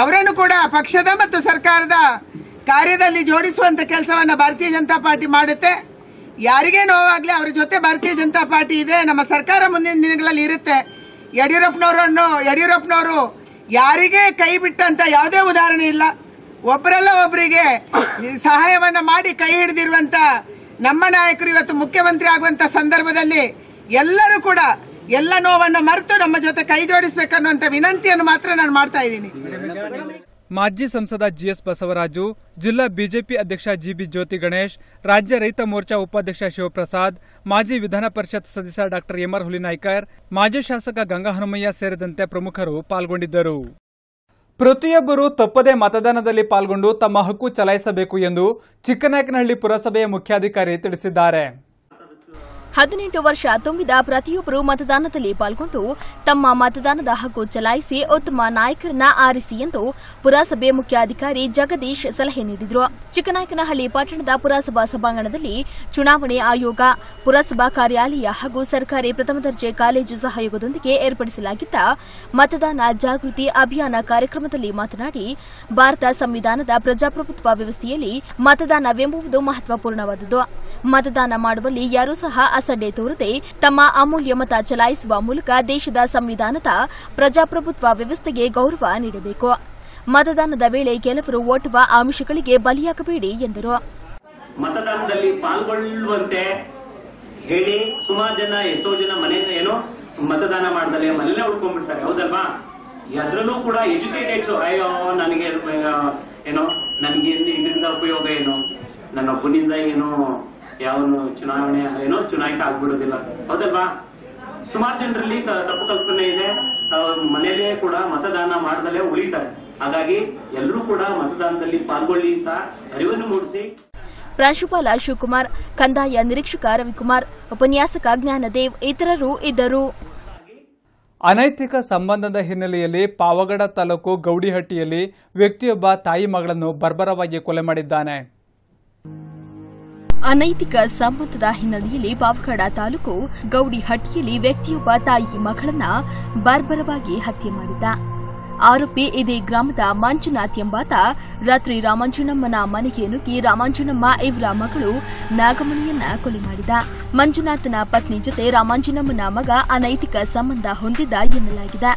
ಅವರನ್ನು ಕೂಡ ಪಕ್ಷದ ಮತ್ತು ಸರ್ಕಾರದ ಕಾರ್ಯದಲ್ಲಿ ಜೋಡಿಸುವಂತ ಕೆಲಸವನ್ನ ಭಾರತೀಯ ಜನತಾ ಪಾರ್ಟಿ ಮಾಡುತ್ತೆ. ಯಾರಿಗೇ ನೋವಾಗ್ಲಿ ಅವ್ರ ಜೊತೆ ಭಾರತೀಯ ಜನತಾ ಪಾರ್ಟಿ ಇದೆ, ನಮ್ಮ ಸರ್ಕಾರ ಮುಂದಿನ ದಿನಗಳಲ್ಲಿ ಇರುತ್ತೆ. ಯಡಿಯೂರಪ್ಪನವರನ್ನು ಯಡಿಯೂರಪ್ಪನವರು ಯಾರಿಗೆ ಕೈ ಬಿಟ್ಟಂತ ಯಾವುದೇ ಉದಾಹರಣೆ ಇಲ್ಲ. ಒಬ್ಬರಲ್ಲ ಒಬ್ಬರಿಗೆ ಸಹಾಯವನ್ನ ಮಾಡಿ ಕೈ ಹಿಡಿದಿರುವಂತ ನಮ್ಮ ನಾಯಕರು ಇವತ್ತು ಮುಖ್ಯಮಂತ್ರಿ ಆಗುವಂತ ಸಂದರ್ಭದಲ್ಲಿ ಎಲ್ಲರೂ ಕೂಡ ಎಲ್ಲ ನೋವನ್ನು ಮರೆತು ನಮ್ಮ ಜೊತೆ ಕೈ ಜೋಡಿಸಬೇಕನ್ನುವಂತ ವಿನಂತಿಯನ್ನು ಮಾತ್ರ ನಾನು ಮಾಡ್ತಾ ಇದ್ದೀನಿ. ಮಾಜಿ ಸಂಸದ ಜಿಎಸ್ ಬಸವರಾಜು ಜಿಲ್ಲಾ ಬಿಜೆಪಿ ಅಧ್ಯಕ್ಷ ಜಿಬಿ ಜ್ಯೋತಿ ಗಣೇಶ್ ರಾಜ್ಯ ರೈತ ಮೋರ್ಚಾ ಉಪಾಧ್ಯಕ್ಷ ಶಿವಪ್ರಸಾದ್ ಮಾಜಿ ವಿಧಾನ ಪರಿಷತ್ ಸದಸ್ಯ ಡಾಕ್ಟರ್ ಎಂಆರ್ ಹುಲಿನಾಯ್ಕರ್ ಮಾಜಿ ಶಾಸಕ ಗಂಗಾ ಹನುಮಯ್ಯ ಸೇರಿದಂತೆ ಪ್ರಮುಖರು ಪಾಲ್ಗೊಂಡಿದ್ದರು. ಪ್ರತಿಯೊಬ್ಬರು ತಪ್ಪದೇ ಮತದಾನದಲ್ಲಿ ಪಾಲ್ಗೊಂಡು ತಮ್ಮ ಹಕ್ಕು ಚಲಾಯಿಸಬೇಕು ಎಂದು ಚಿಕ್ಕನಾಯಕನಹಳ್ಳಿ ಪುರಸಭೆಯ ಮುಖ್ಯಾಧಿಕಾರಿ ತಿಳಿಸಿದ್ದಾರೆ. ಹದಿನೆಂಟು ವರ್ಷ ತುಂಬಿದ ಪ್ರತಿಯೊಬ್ಬರು ಮತದಾನದಲ್ಲಿ ಪಾಲ್ಗೊಂಡು ತಮ್ಮ ಮತದಾನದ ಹಕ್ಕು ಚಲಾಯಿಸಿ ಉತ್ತಮ ನಾಯಕರನ್ನ ಆರಿಸಿ ಎಂದು ಪುರಸಭೆ ಮುಖ್ಯಾಧಿಕಾರಿ ಜಗದೀಶ್ ಸಲಹೆ ನೀಡಿದರು. ಚಿಕ್ಕನಾಯಕನಹಳ್ಳಿ ಪಟ್ಟಣದ ಪುರಸಭಾ ಸಭಾಂಗಣದಲ್ಲಿ ಚುನಾವಣೆ ಆಯೋಗ, ಪುರಸಭಾ ಕಾರ್ಯಾಲಯ ಹಾಗೂ ಸರ್ಕಾರಿ ಪ್ರಥಮ ದರ್ಜೆ ಕಾಲೇಜು ಸಹಯೋಗದೊಂದಿಗೆ ಏರ್ಪಡಿಸಲಾಗಿದ್ದ ಮತದಾನ ಜಾಗೃತಿ ಅಭಿಯಾನ ಕಾರ್ಯಕ್ರಮದಲ್ಲಿ ಮಾತನಾಡಿ, ಭಾರತ ಸಂವಿಧಾನದ ಪ್ರಜಾಪ್ರಭುತ್ವ ವ್ಯವಸ್ಥೆಯಲ್ಲಿ ಮತದಾನವೆಂಬುದು ಮಹತ್ವಪೂರ್ಣವಾದುದು. ಮತದಾನ ಮಾಡುವಲ್ಲಿ ಯಾರೂ ಸಹ ಅಸಡ್ಡೆ ತೋರದೆ ತಮ್ಮ ಅಮೂಲ್ಯ ಮತ ಚಲಾಯಿಸುವ ಮೂಲಕ ದೇಶದ ಸಂವಿಧಾನದ ಪ್ರಜಾಪ್ರಭುತ್ವ ವ್ಯವಸ್ಥೆಗೆ ಗೌರವ ನೀಡಬೇಕು. ಮತದಾನದ ವೇಳೆ ಕೆಲವರು ಓಟುವ ಆಮಿಷಗಳಿಗೆ ಬಲಿಯಾಗಬೇಡಿ ಎಂದರು. ಮತದಾನದಲ್ಲಿ ಪಾಲ್ಗೊಳ್ಳುವಂತೆ ಹೇಳಿ ಸುಮಾರು ಜನ, ಎಷ್ಟೋ ಜನ ಮನೆಯಿಂದ ಏನು ಮತದಾನ ಮಾಡ್ದಲೆ ಮನೇಲೆ ಉಳ್ಕೊಂಡ್ಬಿಡ್ತಾರೆ ಹೌದಲ್ವಾ? ಅದರಲ್ಲೂ ಕೂಡ ಎಜುಕೇಟೆಡ್ಸ್, ಅಯ್ಯೋ, ನನಗೆ ಏನೋ, ನನಗೆ ಇದರಿಂದ ಉಪಯೋಗ ಏನು? ನನ್ನ ಒಬ್ಬನಿಂದ ಏನೋ ಯಾವನು ಚುನಾವಣೆ ಏನೋ ಚುನಾಯಿತ ಆಗ್ಬಿಡೋದಿಲ್ಲ. ಹೌದಲ್ವಾ ಸುಮಾರು ಜನರಲ್ಲಿ ತಪ್ಪು ಕಲ್ಪನೆ ಇದೆ. ಮನೆಯಲ್ಲೇ ಕೂಡ ಮತದಾನ ಮಾಡದಲ್ಲೇ ಉಳಿತಾರೆ. ಹಾಗಾಗಿ ಎಲ್ಲರೂ ಕೂಡ ಮತದಾನದಲ್ಲಿ ಪಾಲ್ಗೊಳ್ಳಿ ಅಂತ ಅರಿವನ್ನು ಮೂಡಿಸಿ. ಪ್ರಾಂಶುಪಾಲ ಶಿವಕುಮಾರ್ ಕಂದಾಯ ನಿರೀಕ್ಷಕ ರವಿಕುಮಾರ್ ಉಪನ್ಯಾಸಕ ಜ್ಞಾನದೇವ್ ಇತರರು ಇದ್ದರು. ಅನೈತಿಕ ಸಂಬಂಧದ ಹಿನ್ನೆಲೆಯಲ್ಲಿ ಪಾವಗಡ ತಾಲೂಕು ಗೌಡಿಹಟ್ಟಿಯಲ್ಲಿ ವ್ಯಕ್ತಿಯೊಬ್ಬ ತಾಯಿ ಮಗಳನ್ನು ಬರ್ಬರವಾಗಿ ಕೊಲೆ ಮಾಡಿದ್ದಾನೆ. ಅನೈತಿಕ ಸಂಬಂಧದ ಹಿನ್ನೆಲೆಯಲ್ಲಿ ಪಾವಗಡ ತಾಲೂಕು ಗೌಡಿಹಟ್ಟಿಯಲ್ಲಿ ವ್ಯಕ್ತಿಯೊಬ್ಬ ತಾಯಿ ಮಗಳನ್ನ ಬರ್ಬರವಾಗಿ ಹತ್ಯೆ ಮಾಡಿದ್ದ. ಆರೋಪಿ ಇದೇ ಗ್ರಾಮದ ಮಂಜುನಾಥ್ ಎಂಬಾತ ರಾತ್ರಿ ರಾಮಾಂಜುನಮ್ಮನ ಮನೆಗೆ ನುಗ್ಗಿ ರಾಮಾಂಜುನಮ್ಮ ಇವರ ಮಗಳು ನಾಗಮಣಿಯನ್ನ ಕೊಲೆ ಮಾಡಿದ. ಮಂಜುನಾಥನ ಪತ್ನಿ ಜೊತೆ ರಾಮಾಂಜುನಮ್ಮನ ಮಗ ಅನೈತಿಕ ಸಂಬಂಧ ಹೊಂದಿದ್ದ ಎನ್ನಲಾಗಿದೆ.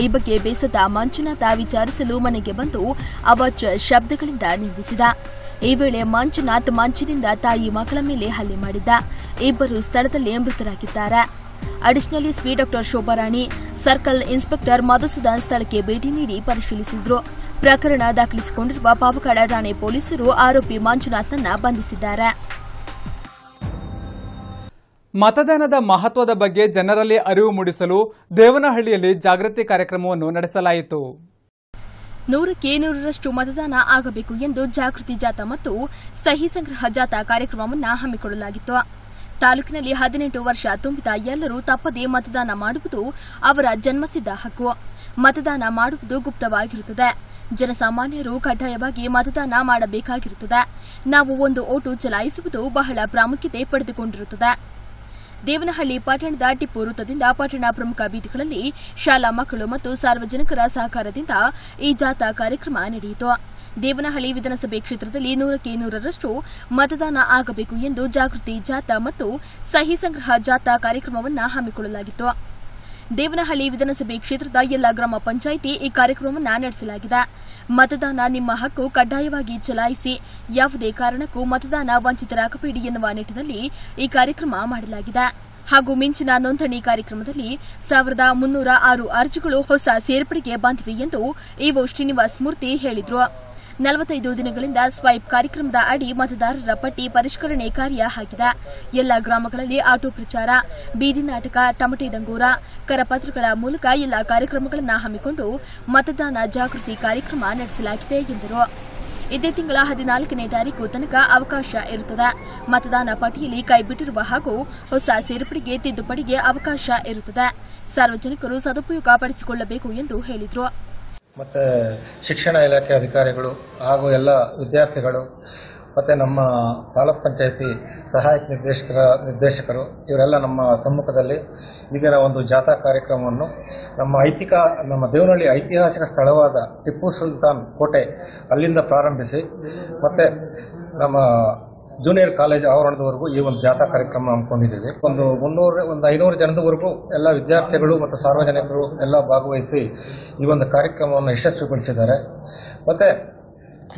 ಈ ಬಗ್ಗೆ ಬೇಸದ ಮಂಜುನಾಥ ವಿಚಾರಿಸಲು ಮನೆಗೆ ಬಂದು ಅವಾಚ್ಯ ಶಬ್ದಗಳಿಂದ ನಿಂದಿಸಿದ. ಈ ವೇಳೆ ಮಂಜುನಾಥ್ ಮಂಚಿನಿಂದ ತಾಯಿ ಮಗಳ ಮೇಲೆ ಹಲ್ಲೆ ಮಾಡಿದ್ದ. ಇಬ್ಬರು ಸ್ಥಳದಲ್ಲೇ ಮೃತರಾಗಿದ್ದಾರೆ. Additional SP doctor Shobharani circle inspector Madhusudan ಸ್ಥಳಕ್ಕೆ ಭೇಟಿ ನೀಡಿ ಪರಿಶೀಲಿಸಿದ್ರು. ಪ್ರಕರಣ ದಾಖಲಿಸಿಕೊಂಡಿರುವ ಪಾವಗಡ ಠಾಣೆ ಪೊಲೀಸರು ಆರೋಪಿ ಮಂಜುನಾಥ್ನನ್ನ ಬಂಧಿಸಿದ್ದಾರೆ. ಮತದಾನದ ಮಹತ್ವದ ಬಗ್ಗೆ ಜನರಲ್ಲಿ ಅರಿವು ಮೂಡಿಸಲು ದೇವನಹಳ್ಳಿಯಲ್ಲಿ ಜಾಗೃತಿ ಕಾರ್ಯಕ್ರಮವನ್ನು ನಡೆಸಲಾಯಿತು. ನೂರಕ್ಕೆ ನೂರರಷ್ಟು ಮತದಾನ ಆಗಬೇಕು ಎಂದು ಜಾಗೃತಿ ಜಾಥಾ ಮತ್ತು ಸಹಿ ಸಂಗ್ರಹ ಜಾಥಾ ಕಾರ್ಯಕ್ರಮವನ್ನು ಹಮ್ಮಿಕೊಳ್ಳಲಾಗಿತ್ತು. ತಾಲೂಕಿನಲ್ಲಿ ಹದಿನೆಂಟು ವರ್ಷ ತುಂಬಿದ ಎಲ್ಲರೂ ತಪ್ಪದೇ ಮತದಾನ ಮಾಡುವುದು ಅವರ ಜನ್ಮಸಿದ್ಧ ಹಕ್ಕು. ಮತದಾನ ಮಾಡುವುದು ಗುಪ್ತವಾಗಿರುತ್ತದೆ. ಜನಸಾಮಾನ್ಯರು ಕಡ್ಡಾಯವಾಗಿ ಮತದಾನ ಮಾಡಬೇಕಾಗಿರುತ್ತದೆ. ನಾವು ಒಂದು ಓಟು ಚಲಾಯಿಸುವುದು ಬಹಳ ಪ್ರಾಮುಖ್ಯತೆ ಪಡೆದುಕೊಂಡಿರುತ್ತದೆ. ದೇವನಹಳ್ಳಿ ಪಟ್ಟಣದ ಟಿಪ್ಪು ವೃತ್ತದಿಂದ ಪಟ್ಟಣ ಪ್ರಮುಖ ಬೀದಿಗಳಲ್ಲಿ ಶಾಲಾ ಮಕ್ಕಳು ಮತ್ತು ಸಾರ್ವಜನಿಕರ ಸಹಕಾರದಿಂದ ಈ ಜಾಥಾ ಕಾರ್ಯಕ್ರಮ ನಡೆಯಿತು. ದೇವನಹಳ್ಳಿ ವಿಧಾನಸಭೆ ಕ್ಷೇತ್ರದಲ್ಲಿ ನೂರಕ್ಕೆ ನೂರರಷ್ಟು ಮತದಾನ ಆಗಬೇಕು ಎಂದು ಜಾಗೃತಿ ಜಾಥಾ ಮತ್ತು ಸಹಿ ಸಂಗ್ರಹ ಜಾಥಾ ಕಾರ್ಯಕ್ರಮವನ್ನು ಹಮ್ಮಿಕೊಳ್ಳಲಾಗಿತ್ತು. ದೇವನಹಳ್ಳಿ ವಿಧಾನಸಭೆ ಕ್ಷೇತ್ರದ ಎಲ್ಲಾ ಗ್ರಾಮ ಪಂಚಾಯಿತಿ ಈ ಕಾರ್ಯಕ್ರಮವನ್ನು ನಡೆಸಲಾಗಿದೆ. ಮತದಾನ ನಿಮ್ಮ ಹಕ್ಕು ಕಡ್ಡಾಯವಾಗಿ ಚಲಾಯಿಸಿ, ಯಾವುದೇ ಕಾರಣಕ್ಕೂ ಮತದಾನ ವಂಚಿತರಾಗಬೇಡಿ ಎನ್ನುವ ನಿಟ್ಟಿನಲ್ಲಿ ಈ ಕಾರ್ಯಕ್ರಮ ಮಾಡಲಾಗಿದೆ. ಹಾಗೂ ಮಿಂಚಿನ ನೋಂದಣಿ ಕಾರ್ಯಕ್ರಮದಲ್ಲಿ ಸಾವಿರದ ಮುನ್ನೂರ ಆರು ಅರ್ಜಿಗಳು ಹೊಸ ಸೇರ್ಪಡೆಗೆ ಬಂದಿವೆ ಎಂದು ಇಒ ಶ್ರೀನಿವಾಸ್ ಮೂರ್ತಿ ಹೇಳಿದರು. ನಲವತ್ತೈದು ದಿನಗಳಿಂದ ಸ್ವೈಪ್ ಕಾರ್ಯಕ್ರಮದ ಅಡಿ ಮತದಾರರ ಪಟ್ಟಿ ಪರಿಷ್ಕರಣೆ ಕಾರ್ಯ ಆಗಿದೆ ಎಲ್ಲ ಗ್ರಾಮಗಳಲ್ಲಿ ಆಟೋ ಪ್ರಚಾರ, ಬೀದಿ ನಾಟಕ, ಟಮಟೆ ದಂಗೂರ ಕರಪತ್ರಗಳ ಮೂಲಕ ಎಲ್ಲ ಕಾರ್ಯಕ್ರಮಗಳನ್ನು ಹಮ್ಮಿಕೊಂಡು ಮತದಾನ ಜಾಗೃತಿ ಕಾರ್ಯಕ್ರಮ ನಡೆಸಲಾಗಿದೆ ಎಂದರು. ಇದೇ ತಿಂಗಳ ಹದಿನಾಲ್ಕನೇ ತಾರೀಕು ತನಕ ಅವಕಾಶ ಇರುತ್ತದೆ. ಮತದಾನ ಪಟ್ಟಿಯಲ್ಲಿ ಕೈಬಿಟ್ಟಿರುವ ಹಾಗೂ ಹೊಸ ಸೇರ್ಪಡೆಗೆ ತಿದ್ದುಪಡಿಗೆ ಅವಕಾಶ ಇರುತ್ತದೆ. ಸಾರ್ವಜನಿಕರು ಸದುಪಯೋಗ ಪಡಿಸಿಕೊಳ್ಳಬೇಕು ಎಂದು ಹೇಳಿದರು. ಮತ್ತು ಶಿಕ್ಷಣ ಇಲಾಖೆ ಅಧಿಕಾರಿಗಳು ಹಾಗೂ ಎಲ್ಲ ವಿದ್ಯಾರ್ಥಿಗಳು, ಮತ್ತು ನಮ್ಮ ತಾಲೂಕ್ ಪಂಚಾಯತಿ ಸಹಾಯಕ ನಿರ್ದೇಶಕರ ನಿರ್ದೇಶಕರು, ಇವರೆಲ್ಲ ನಮ್ಮ ಸಮ್ಮುಖದಲ್ಲಿ ಈಗಿನ ಒಂದು ಜಾಥಾ ಕಾರ್ಯಕ್ರಮವನ್ನು ನಮ್ಮ ಐತಿಕ ನಮ್ಮ ದೇವನಹಳ್ಳಿ ಐತಿಹಾಸಿಕ ಸ್ಥಳವಾದ ಟಿಪ್ಪು ಸುಲ್ತಾನ್ ಕೋಟೆ ಅಲ್ಲಿಂದ ಪ್ರಾರಂಭಿಸಿ, ಮತ್ತು ನಮ್ಮ ಜೂನಿಯರ್ ಕಾಲೇಜ್ ಆವರಣದವರೆಗೂ ಈ ಒಂದು ಜಾಥಾ ಕಾರ್ಯಕ್ರಮ ಹಮ್ಮಿಕೊಂಡಿದ್ದೀವಿ. ಒಂದು ಮುನ್ನೂರು, ಒಂದು ಐನೂರು ಜನದವರೆಗೂ ಎಲ್ಲ ವಿದ್ಯಾರ್ಥಿಗಳು ಮತ್ತು ಸಾರ್ವಜನಿಕರು ಎಲ್ಲ ಭಾಗವಹಿಸಿ ಈ ಒಂದು ಕಾರ್ಯಕ್ರಮವನ್ನು ಯಶಸ್ವಿಗೊಳಿಸಿದ್ದಾರೆ. ಮತ್ತು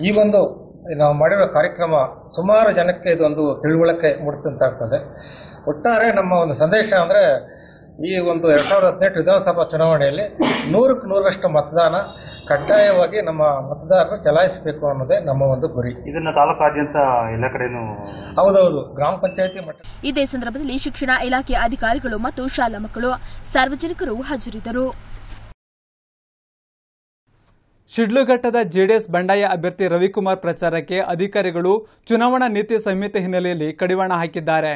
ಈ ಒಂದು ನಾವು ಮಾಡಿರೋ ಕಾರ್ಯಕ್ರಮ ಸುಮಾರು ಜನಕ್ಕೆ ಇದೊಂದು ತಿಳುವಳಿಕೆ ಮೂಡಿಸಿದಂತಾಗ್ತದೆ. ಒಟ್ಟಾರೆ ನಮ್ಮ ಒಂದು ಸಂದೇಶ ಅಂದರೆ ಈ ಒಂದು ಎರಡು ಸಾವಿರದ ಹದಿನೆಂಟು ವಿಧಾನಸಭಾ ಚುನಾವಣೆಯಲ್ಲಿ ನೂರಕ್ಕೆ ನೂರರಷ್ಟು ಮತದಾನ ಕಡ್ಡಾಯವಾಗಿ ನಮ್ಮ ಮತದಾರರು ಚಲಾಯಿಸಬೇಕು ಅನ್ನೋದೇ ನಮ್ಮ ಒಂದು ಗುರಿ. ಇದನ್ನ ತಾಲೂಕಾದ್ಯಂತ ಎಲ್ಲ ಕಡೆನೂ ಹೌದೌದು ಗ್ರಾಮ ಪಂಚಾಯತಿ ಮಟ್ಟ ಇದೇ ಸಂದರ್ಭದಲ್ಲಿ ಶಿಕ್ಷಣ ಇಲಾಖೆ ಅಧಿಕಾರಿಗಳು ಮತ್ತು ಶಾಲಾ ಮಕ್ಕಳು ಸಾರ್ವಜನಿಕರು ಹಾಜರಿದ್ದರು. ಶಿಡ್ಲಘಟ್ಟದ ಜೆಡಿಎಸ್ ಬಂಡಾಯ ಅಭ್ಯರ್ಥಿ ರವಿಕುಮಾರ್ ಪ್ರಚಾರಕ್ಕೆ ಅಧಿಕಾರಿಗಳು ಚುನಾವಣಾ ನೀತಿ ಸಂಹಿತೆ ಹಿನ್ನೆಲೆಯಲ್ಲಿ ಕಡಿವಾಣ ಹಾಕಿದ್ದಾರೆ.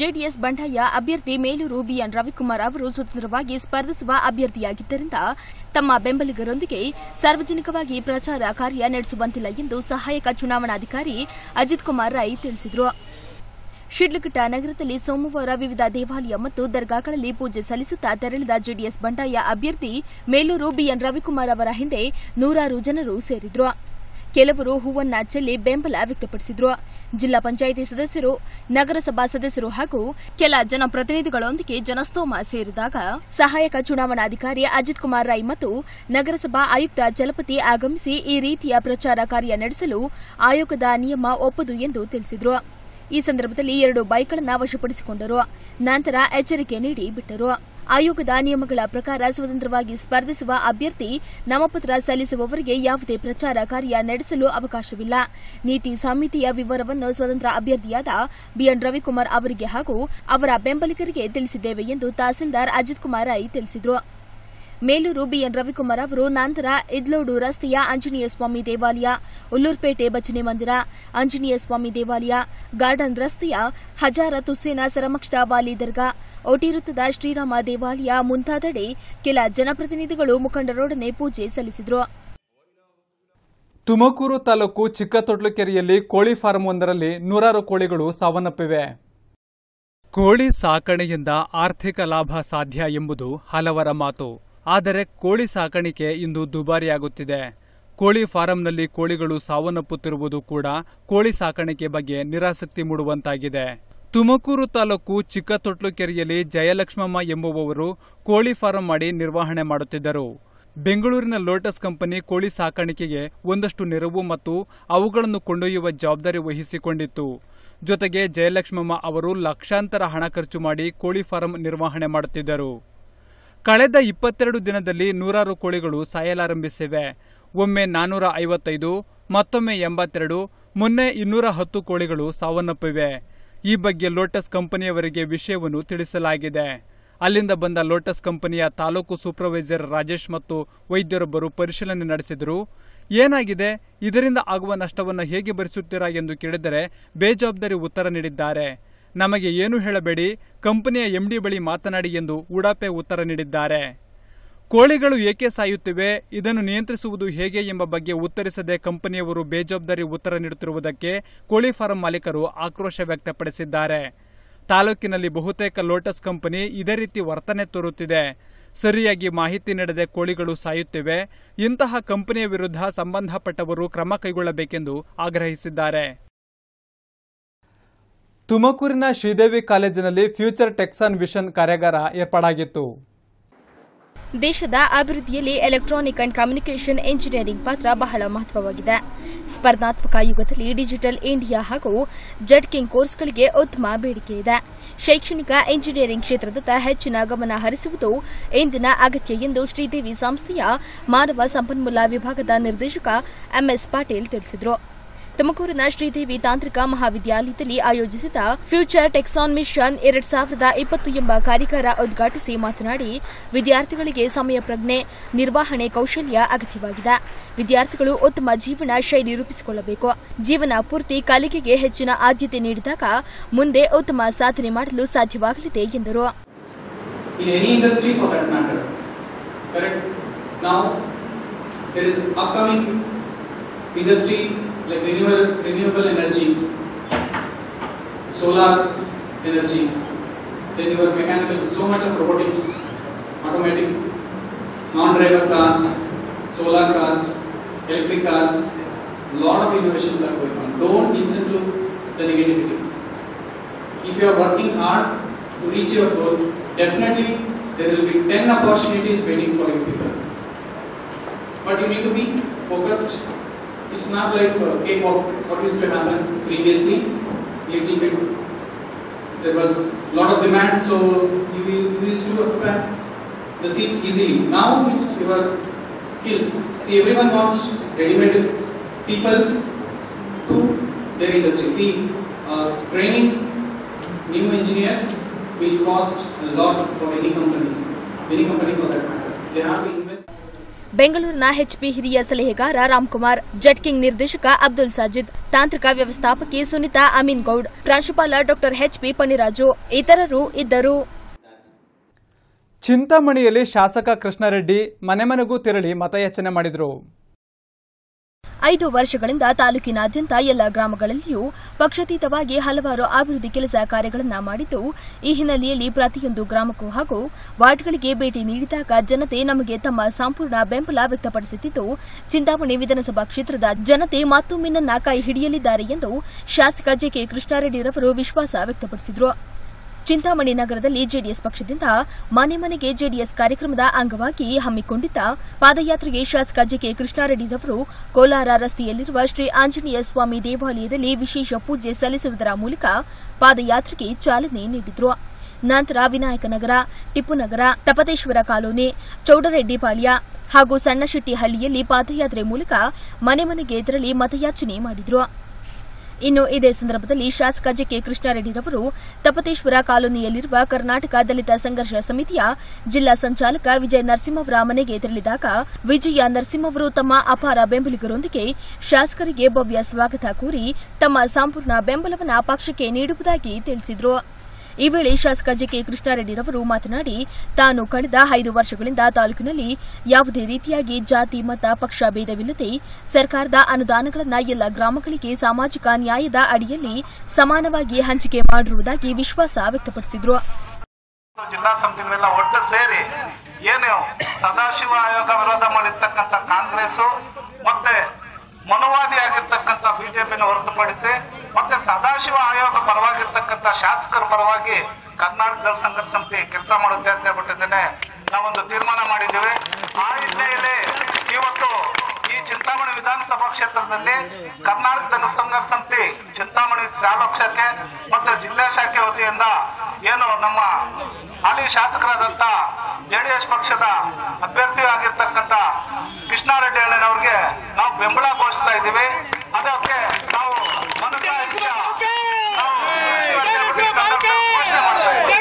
ಜೆಡಿಎಸ್ ಬಂಡಾಯ ಅಭ್ಯರ್ಥಿ ಮೇಲೂರು ಬಿಎನ್ ರವಿಕುಮಾರ್ ಅವರು ಸ್ವತಂತ್ರವಾಗಿ ಸ್ಪರ್ಧಿಸುವ ಅಭ್ಯರ್ಥಿಯಾಗಿದ್ದರಿಂದ ತಮ್ಮ ಬೆಂಬಲಿಗರೊಂದಿಗೆ ಸಾರ್ವಜನಿಕವಾಗಿ ಪ್ರಚಾರ ಕಾರ್ಯ ನಡೆಸುವಂತಿಲ್ಲ ಎಂದು ಸಹಾಯಕ ಚುನಾವಣಾಧಿಕಾರಿ ಅಜಿತ್ ಕುಮಾರ್ ರೈ ತಿಳಿಸಿದರು. ಶಿಡ್ಲಘಟ್ಟ ನಗರದಲ್ಲಿ ಸೋಮವಾರ ವಿವಿಧ ದೇವಾಲಯ ಮತ್ತು ದರ್ಗಾಗಳಲ್ಲಿ ಪೂಜೆ ಸಲ್ಲಿಸುತ್ತಾ ತೆರಳಿದ ಜೆಡಿಎಸ್ ಬಂಡಾಯ ಅಭ್ಯರ್ಥಿ ಮೇಲೂರು ಬಿಎನ್ ರವಿಕುಮಾರ್ ಅವರ ಹಿಂದೆ ನೂರಾರು ಜನರು ಸೇರಿದ್ರು. ಕೆಲವರು ಹೂವನ್ನ ಚೆಲ್ಲಿ ಬೆಂಬಲ ವ್ಯಕ್ತಪಡಿಸಿದ್ರು. ಜಿಲ್ಲಾ ಪಂಚಾಯಿತಿ ಸದಸ್ಯರು, ನಗರಸಭಾ ಸದಸ್ಯರು ಹಾಗೂ ಕೆಲ ಜನಪ್ರತಿನಿಧಿಗಳೊಂದಿಗೆ ಜನಸ್ತೋಮ ಸೇರಿದಾಗ ಸಹಾಯಕ ಚುನಾವಣಾಧಿಕಾರಿ ಅಜಿತ್ ಕುಮಾರ್ ರೈ ಮತ್ತು ನಗರಸಭಾ ಆಯುಕ್ತ ಚಲಪತಿ ಆಗಮಿಸಿ ಈ ರೀತಿಯ ಪ್ರಚಾರ ಕಾರ್ಯ ನಡೆಸಲು ಆಯೋಗದ ನಿಯಮ ಒಪ್ಪದು ಎಂದು ತಿಳಿಸಿದರು. ಈ ಸಂದರ್ಭದಲ್ಲಿ ಎರಡು ಬೈಕ್ಗಳನ್ನು ವಶಪಡಿಸಿಕೊಂಡರು. ನಂತರ ಎಚ್ಚರಿಕೆ ನೀಡಿ ಬಿಟ್ಟರು. ಆಯೋಗದ ನಿಯಮಗಳ ಪ್ರಕಾರ ಸ್ವತಂತ್ರವಾಗಿ ಸ್ಪರ್ಧಿಸುವ ಅಭ್ಯರ್ಥಿ ನಾಮಪತ್ರ ಸಲ್ಲಿಸುವವರಿಗೆ ಯಾವುದೇ ಪ್ರಚಾರ ಕಾರ್ಯ ನಡೆಸಲು ಅವಕಾಶವಿಲ್ಲ. ನೀತಿ ಸಮಿತಿಯ ವಿವರವನ್ನು ಸ್ವತಂತ್ರ ಅಭ್ಯರ್ಥಿಯಾದ ಬಿಎನ್ ರವಿಕುಮಾರ್ ಅವರಿಗೆ ಹಾಗೂ ಅವರ ಬೆಂಬಲಿಗರಿಗೆ ತಿಳಿಸಿದ್ದೇವೆ ಎಂದು ತಹಸೀಲ್ದಾರ್ ಅಜಿತ್ ಕುಮಾರ್ ರೈ ತಿಳಿಸಿದರು. ಮೇಲೂರು ಬಿಎನ್ ರವಿಕುಮಾರ್ ಅವರು ನಂತರ ಇದ್ಲೋಡು ರಸ್ತೆಯ ಆಂಜನೇಯ ಸ್ವಾಮಿ ದೇವಾಲಯ ಉಲ್ಲೂರ್ಪೇಟೆ ಭಜನೆ ಮಂದಿರ ಆಂಜನೇಯ ಸ್ವಾಮಿ ದೇವಾಲಯ ಗಾರ್ಡನ್ ರಸ್ತೆಯ ಹಜಾರತ್ ಹುಸೇನ ಸರಮಕ್ಷ ವಾಲಿ ದರ್ಗಾ ಒಟಿವೃತ್ತದ ಶ್ರೀರಾಮ ದೇವಾಲಯ ಮುಂತಾದೆಡೆ ಕೆಲ ಜನಪ್ರತಿನಿಧಿಗಳು ಮುಖಂಡರೊಡನೆ ಪೂಜೆ ಸಲ್ಲಿಸಿದರು. ತುಮಕೂರು ತಾಲೂಕು ಚಿಕ್ಕತೊಟ್ಲುಕೆರೆಯಲ್ಲಿ ಕೋಳಿ ಫಾರ್ಮ್ ಒಂದರಲ್ಲಿ ನೂರಾರು ಕೋಳಿಗಳು ಸಾವನ್ನಪ್ಪಿವೆ. ಕೋಳಿ ಸಾಕಣೆಯಿಂದ ಆರ್ಥಿಕ ಲಾಭ ಸಾಧ್ಯ ಎಂಬುದು ಹಲವರ ಮಾತು. ಆದರೆ ಕೋಳಿ ಸಾಕಾಣಿಕೆ ಇಂದು ದುಬಾರಿಯಾಗುತ್ತಿದೆ. ಕೋಳಿ ಫಾರಂನಲ್ಲಿ ಕೋಳಿಗಳು ಸಾವನ್ನಪ್ಪುತ್ತಿರುವುದು ಕೂಡ ಕೋಳಿ ಸಾಕಾಣಿಕೆ ಬಗ್ಗೆ ನಿರಾಸಕ್ತಿ ಮೂಡುವಂತಾಗಿದೆ. ತುಮಕೂರು ತಾಲೂಕು ಚಿಕ್ಕತೊಟ್ಲುಕೆರೆಯಲ್ಲಿ ಜಯಲಕ್ಷ್ಮಮ್ಮ ಎಂಬುವವರು ಕೋಳಿ ಫಾರಂ ಮಾಡಿ ನಿರ್ವಹಣೆ ಮಾಡುತ್ತಿದ್ದರು. ಬೆಂಗಳೂರಿನ ಲೋಟಸ್ ಕಂಪನಿ ಕೋಳಿ ಸಾಕಾಣಿಕೆಗೆ ಒಂದಷ್ಟು ನೆರವು ಮತ್ತು ಅವುಗಳನ್ನು ಕೊಂಡೊಯ್ಯುವ ಜವಾಬ್ದಾರಿ ವಹಿಸಿಕೊಂಡಿತ್ತು. ಜೊತೆಗೆ ಜಯಲಕ್ಷ್ಮಮ್ಮ ಅವರು ಲಕ್ಷಾಂತರ ಹಣ ಖರ್ಚು ಮಾಡಿ ಕೋಳಿ ಫಾರಂ ನಿರ್ವಹಣೆ ಮಾಡುತ್ತಿದ್ದರು. ಕಳೆದ ಇಪ್ಪತ್ತೆರಡು ದಿನದಲ್ಲಿ ನೂರಾರು ಕೋಳಿಗಳು ಸಾಯಲಾರಂಭಿಸಿವೆ. ಒಮ್ಮೆ ನಾನೂರ ಐವತ್ತೈದು ಮತ್ತೊಮ್ಮೆ ಎಂಬತ್ತೆರಡು, ಮೊನ್ನೆ ಇನ್ನೂರ ಹತ್ತು ಕೋಳಿಗಳು ಸಾವನ್ನಪ್ಪಿವೆ. ಈ ಬಗ್ಗೆ ಲೋಟಸ್ ಕಂಪನಿಯವರಿಗೆ ವಿಷಯವನ್ನು ತಿಳಿಸಲಾಗಿದೆ. ಅಲ್ಲಿಂದ ಬಂದ ಲೋಟಸ್ ಕಂಪನಿಯ ತಾಲೂಕು ಸೂಪರ್ವೈಸರ್ ರಾಜೇಶ್ ಮತ್ತು ವೈದ್ಯರೊಬ್ಬರು ಪರಿಶೀಲನೆ ನಡೆಸಿದರು. ಏನಾಗಿದೆ? ಇದರಿಂದ ಆಗುವ ನಷ್ಟವನ್ನು ಹೇಗೆ ಭರಿಸುತ್ತೀರಾ ಎಂದು ಕೇಳಿದರೆ ಬೇಜವಾಬ್ದಾರಿ ಉತ್ತರ ನೀಡಿದ್ದಾರೆ. ನಮಗೆ ಏನು ಹೇಳಬೇಡಿ, ಕಂಪನಿಯ ಎಂಡಿ ಬಳಿ ಮಾತನಾಡಿ ಎಂದು ಉಡಾಪೆ ಉತ್ತರ ನೀಡಿದ್ದಾರೆ. ಕೋಳಿಗಳು ಏಕೆ ಸಾಯುತ್ತಿವೆ, ಇದನ್ನು ನಿಯಂತ್ರಿಸುವುದು ಹೇಗೆ ಎಂಬ ಬಗ್ಗೆ ಉತ್ತರಿಸದೆ ಕಂಪನಿಯವರು ಬೇಜವಾಬ್ದಾರಿ ಉತ್ತರ ನೀಡುತ್ತಿರುವುದಕ್ಕೆ ಕೋಳಿ ಫಾರಂ ಮಾಲೀಕರು ಆಕ್ರೋಶ ವ್ಯಕ್ತಪಡಿಸಿದ್ದಾರೆ. ತಾಲೂಕಿನಲ್ಲಿ ಬಹುತೇಕ ಲೋಟಸ್ ಕಂಪನಿ ಇದೇ ರೀತಿ ವರ್ತನೆ ತೋರುತ್ತಿದೆ. ಸರಿಯಾಗಿ ಮಾಹಿತಿ ನೀಡದೆ ಕೋಳಿಗಳು ಸಾಯುತ್ತಿವೆ, ಇಂತಹ ಕಂಪನಿಯ ವಿರುದ್ಧ ಸಂಬಂಧಪಟ್ಟವರು ಕ್ರಮ ಕೈಗೊಳ್ಳಬೇಕೆಂದು ಆಗ್ರಹಿಸಿದ್ದಾರೆ. ತುಮಕೂರಿನ ಶ್ರೀದೇವಿ ಕಾಲೇಜಿನಲ್ಲಿ ಫ್ಯೂಚರ್ ಟೆಕ್ಸಾನ್ ವಿಷನ್ ಕಾರ್ಯಾಗಾರ ಏರ್ಪಾಡಾಗಿತ್ತು. ದೇಶದ ಅಭಿವೃದ್ಧಿಯಲ್ಲಿ ಎಲೆಕ್ಟ್ರಾನಿಕ್ ಅಂಡ್ ಕಮ್ಯುನಿಕೇಷನ್ ಎಂಜಿನಿಯರಿಂಗ್ ಪಾತ್ರ ಬಹಳ ಮಹತ್ವವಾಗಿದೆ. ಸ್ಪರ್ಧಾತ್ಮಕ ಯುಗದಲ್ಲಿ ಡಿಜಿಟಲ್ ಇಂಡಿಯಾ ಹಾಗೂ ಜಡ್ಕಿಂಗ್ ಕೋರ್ಸ್ಗಳಿಗೆ ಉತ್ತಮ ಬೇಡಿಕೆ ಇದೆ. ಶೈಕ್ಷಣಿಕ ಎಂಜಿನಿಯರಿಂಗ್ ಕ್ಷೇತ್ರದತ್ತ ಹೆಚ್ಚಿನ ಗಮನ ಹರಿಸುವುದು ಇಂದಿನ ಅಗತ್ಯ ಎಂದು ಶ್ರೀದೇವಿ ಸಂಸ್ಥೆಯ ಮಾನವ ಸಂಪನ್ಮೂಲ ವಿಭಾಗದ ನಿರ್ದೇಶಕ ಎಂಎಸ್ ಪಾಟೀಲ್ ತಿಳಿಸಿದರು. ತುಮಕೂರಿನ ಶ್ರೀದೇವಿ ತಾಂತ್ರಿಕ ಮಹಾವಿದ್ಯಾಲಯದಲ್ಲಿ ಆಯೋಜಿಸಿದ ಫ್ಯೂಚರ್ ಟೆಕ್ಸಾನ್ ಮಿಷನ್ ಎರಡ್ ಸಾವಿರದ ಇಪ್ಪತ್ತು ಎಂಬ ಕಾರ್ಯಕ್ರಮ ಉದ್ಘಾಟಿಸಿ ಮಾತನಾಡಿ, ವಿದ್ಯಾರ್ಥಿಗಳಿಗೆ ಸಮಯ ಪ್ರಜ್ಞೆ, ನಿರ್ವಹಣೆ ಕೌಶಲ್ಯ ಅಗತ್ಯವಾಗಿದೆ. ವಿದ್ಯಾರ್ಥಿಗಳು ಉತ್ತಮ ಜೀವನ ಶೈಲಿ ರೂಪಿಸಿಕೊಳ್ಳಬೇಕು. ಜೀವನ ಪೂರ್ತಿ ಕಲಿಕೆಗೆ ಹೆಚ್ಚಿನ ಆದ್ಯತೆ ನೀಡಿದಾಗ ಮುಂದೆ ಉತ್ತಮ ಸಾಧನೆ ಮಾಡಲು ಸಾಧ್ಯವಾಗಲಿದೆ ಎಂದರು. Industry like renewable, renewable energy, solar energy, then your mechanical, so much of robotics, automatic, non-driver cars, solar cars, electric cars, lot of innovations are going on. Don't listen to the negativity. If you are working hard to reach your goal, definitely there will be 10 opportunities waiting for you people. But you need to be focused. It's not like uh, cakewalk, what used to happen previously, little bit. There was a lot of demand, so you, you used to occupy the seats easily. Now it's your skills. See, everyone wants ready-made people to their industry. See, uh, training new engineers will cost a lot for any companies, any company for that matter. They have. ಬೆಂಗಳೂರಿನ ಎಚ್ಪಿ ಹಿರಿಯ ಸಲಹೆಗಾರ ರಾಮ್ಕುಮಾರ್, ಜಟ್ಕಿಂಗ್ ನಿರ್ದೇಶಕ ಅಬ್ದುಲ್ ಸಾಜಿದ್, ತಾಂತ್ರಿಕ ವ್ಯವಸ್ಥಾಪಕಿ ಸುನಿತಾ ಅಮೀನ್ ಗೌಡ್ ಪ್ರಾಂಶುಪಾಲ ಡಾಕ್ಟರ್ ಎಚ್ಪಿ ಪಣಿರಾಜು ಇತರರು ಇದ್ದರು. ಚಿಂತಾಮಣಿಯಲ್ಲಿ ಶಾಸಕ ಕೃಷ್ಣಾರೆಡ್ಡಿ ಮನೆ ಮನೆಗೂ ತೆರಳಿ ಮತಯಾಚನೆ ಮಾಡಿದರು. ಐದು ವರ್ಷಗಳಿಂದ ತಾಲೂಕಿನಾದ್ಯಂತ ಎಲ್ಲ ಗ್ರಾಮಗಳಲ್ಲಿಯೂ ಪಕ್ಷಾತೀತವಾಗಿ ಹಲವಾರು ಅಭಿವೃದ್ಧಿ ಕೆಲಸ ಕಾರ್ಯಗಳನ್ನು ಮಾಡಿದ್ದು, ಈ ಹಿನ್ನೆಲೆಯಲ್ಲಿ ಪ್ರತಿಯೊಂದು ಗ್ರಾಮಕ್ಕೂ ಹಾಗೂ ವಾರ್ಡ್ಗಳಿಗೆ ಭೇಟಿ ನೀಡಿದಾಗ ಜನತೆ ನಮಗೆ ತಮ್ಮ ಸಂಪೂರ್ಣ ಬೆಂಬಲ ವ್ಯಕ್ತಪಡಿಸುತ್ತಿದ್ದು, ಚಿಂತಾಮಣಿ ವಿಧಾನಸಭಾ ಕ್ಷೇತ್ರದ ಜನತೆ ಮತ್ತೊಮ್ಮೆ ನನ್ನ ಕೈ ಹಿಡಿಯಲಿದ್ದಾರೆ ಎಂದು ಶಾಸಕ ಜೆಕೆ ಕೃಷ್ಣಾರೆಡ್ಡಿರವರು ವಿಶ್ವಾಸ ವ್ಯಕ್ತಪಡಿಸಿದರು. ಚಿಂತಾಮಣಿ ನಗರದಲ್ಲಿ ಜೆಡಿಎಸ್ ಪಕ್ಷದಿಂದ ಮನೆ ಮನೆಗೆ ಜೆಡಿಎಸ್ ಕಾರ್ಯಕ್ರಮದ ಅಂಗವಾಗಿ ಹಮ್ಮಿಕೊಂಡಿದ್ದ ಪಾದಯಾತ್ರೆಗೆ ಶಾಸಕ ಜೆಕೆ ಕೃಷ್ಣಾರೆಡ್ಡಿರವರು ಕೋಲಾರ ರಸ್ತೆಯಲ್ಲಿರುವ ಶ್ರೀ ಆಂಜನೇಯ ಸ್ವಾಮಿ ದೇವಾಲಯದಲ್ಲಿ ವಿಶೇಷ ಪೂಜೆ ಸಲ್ಲಿಸುವುದರ ಮೂಲಕ ಪಾದಯಾತ್ರೆಗೆ ಚಾಲನೆ ನೀಡಿದರು. ನಂತರ ವಿನಾಯಕನಗರ ಟಿಪ್ಪುನಗರ ತಪತೇಶ್ವರ ಕಾಲೋನಿ ಚೌಡರೆಡ್ಡಿಪಾಳ್ಯ ಹಾಗೂ ಸಣ್ಣಶೆಟ್ಟಿಹಳ್ಳಿಯಲ್ಲಿ ಪಾದಯಾತ್ರೆ ಮೂಲಕ ಮನೆ ಮನೆಗೆ ತೆರಳಿ ಮತಯಾಚನೆ ಮಾಡಿದರು. ಇನ್ನು ಇದೇ ಸಂದರ್ಭದಲ್ಲಿ ಶಾಸಕ ಜೆಕೆ ಕೃಷ್ಣಾರೆಡ್ಡಿರವರು ತಪತೇಶ್ವರ ಕಾಲೋನಿಯಲ್ಲಿರುವ ಕರ್ನಾಟಕ ದಲಿತ ಸಂಘರ್ಷ ಸಮಿತಿಯ ಜಿಲ್ಲಾ ಸಂಚಾಲಕ ವಿಜಯ ನರಸಿಂಹವರ ಮನೆಗೆ ತೆರಳಿದಾಗ ವಿಜಯ ನರಸಿಂಹವರು ತಮ್ಮ ಅಪಾರ ಬೆಂಬಲಿಗರೊಂದಿಗೆ ಶಾಸಕರಿಗೆ ಭವ್ಯ ಸ್ವಾಗತ ಕೋರಿ ತಮ್ಮ ಸಂಪೂರ್ಣ ಬೆಂಬಲವನ್ನು ಪಕ್ಷಕ್ಕೆ ನೀಡುವುದಾಗಿ ತಿಳಿಸಿದರು. ಈ ವೇಳೆ ಶಾಸಕ ಜೆಕೆ ಕೃಷ್ಣಾರೆಡ್ಡಿರವರು ಮಾತನಾಡಿ, ತಾನು ಕಳೆದ ಐದು ವರ್ಷಗಳಿಂದ ತಾಲೂಕಿನಲ್ಲಿ ಯಾವುದೇ ರೀತಿಯಾಗಿ ಜಾತಿ, ಮತ, ಪಕ್ಷ ಭೇದವಿಲ್ಲದೆ ಸರ್ಕಾರದ ಅನುದಾನಗಳನ್ನು ಎಲ್ಲ ಗ್ರಾಮಗಳಿಗೆ ಸಾಮಾಜಿಕ ನ್ಯಾಯದ ಅಡಿಯಲ್ಲಿ ಸಮಾನವಾಗಿ ಹಂಚಿಕೆ ಮಾಡಿರುವುದಾಗಿ ವಿಶ್ವಾಸ ವ್ಯಕ್ತಪಡಿಸಿದರು. ಜಿಲ್ಲಾ ಸಮಿತಿಗಳೆಲ್ಲ ಒಟ್ಟು ಸೇರಿ ಏನು ಸದಾಶಿವ ಆಯೋಗ ವಿರೋಧ ಮಾಡಿರ್ತಕ್ಕಂಥ ಕಾಂಗ್ರೆಸ್ ಮತ್ತೆ ಮನುವಾದಿಯಾಗಿರ್ತಕ್ಕಂಥ ಬಿಜೆಪಿನ ಹೊರತುಪಡಿಸಿ ಮತ್ತೆ ಸದಾಶಿವ ಆಯೋಗ ಪರವಾಗಿರ್ತಕ್ಕಂಥ ಶಾಸಕರ ಪರವಾಗಿ ಕರ್ನಾಟಕ ಸಂಘರ್ಷ ಸಮಿತಿ ಕೆಲಸ ಮಾಡುತ್ತೆ ಅಂತ ಹೇಳ್ಬಿಟ್ಟಿದ್ದೇನೆ ನಾವೊಂದು ತೀರ್ಮಾನ ಮಾಡಿದ್ದೇವೆ. ಆ ಹಿನ್ನೆಲೆಯಲ್ಲಿ ಇವತ್ತು ಈ ಚಿಂತಾಮಣಿ ವಿಧಾನಸಭಾ ಕ್ಷೇತ್ರದಲ್ಲಿ ಕರ್ನಾಟಕ ಸಂಘರ್ಷ ಸಮಿತಿ ಚಿಂತಾಮಣಿ ತಾಲೂಕು ಶಾಖೆ ಮತ್ತು ಜಿಲ್ಲಾ ಶಾಖೆ ವತಿಯಿಂದ ಏನು ನಮ್ಮ ಹಾಲಿ ಶಾಸಕರಾದಂತ ಜೆಡಿಎಸ್ ಪಕ್ಷದ ಅಭ್ಯರ್ಥಿ ಆಗಿರ್ತಕ್ಕಂಥ ಕೃಷ್ಣಾರೆಡ್ಡಿ ಅಣ್ಣನವ್ರಿಗೆ ನಾವು ಬೆಂಬಲ ಘೋಷಿಸ್ತಾ ಇದ್ದೀವಿ. ಅದಕ್ಕೆ ನಾವು ಮನಸಾಯಿಸಿದ ನಾವು ಘೋಷಣೆ ಮಾಡ್ತಾ ಇದ್ದೀವಿ.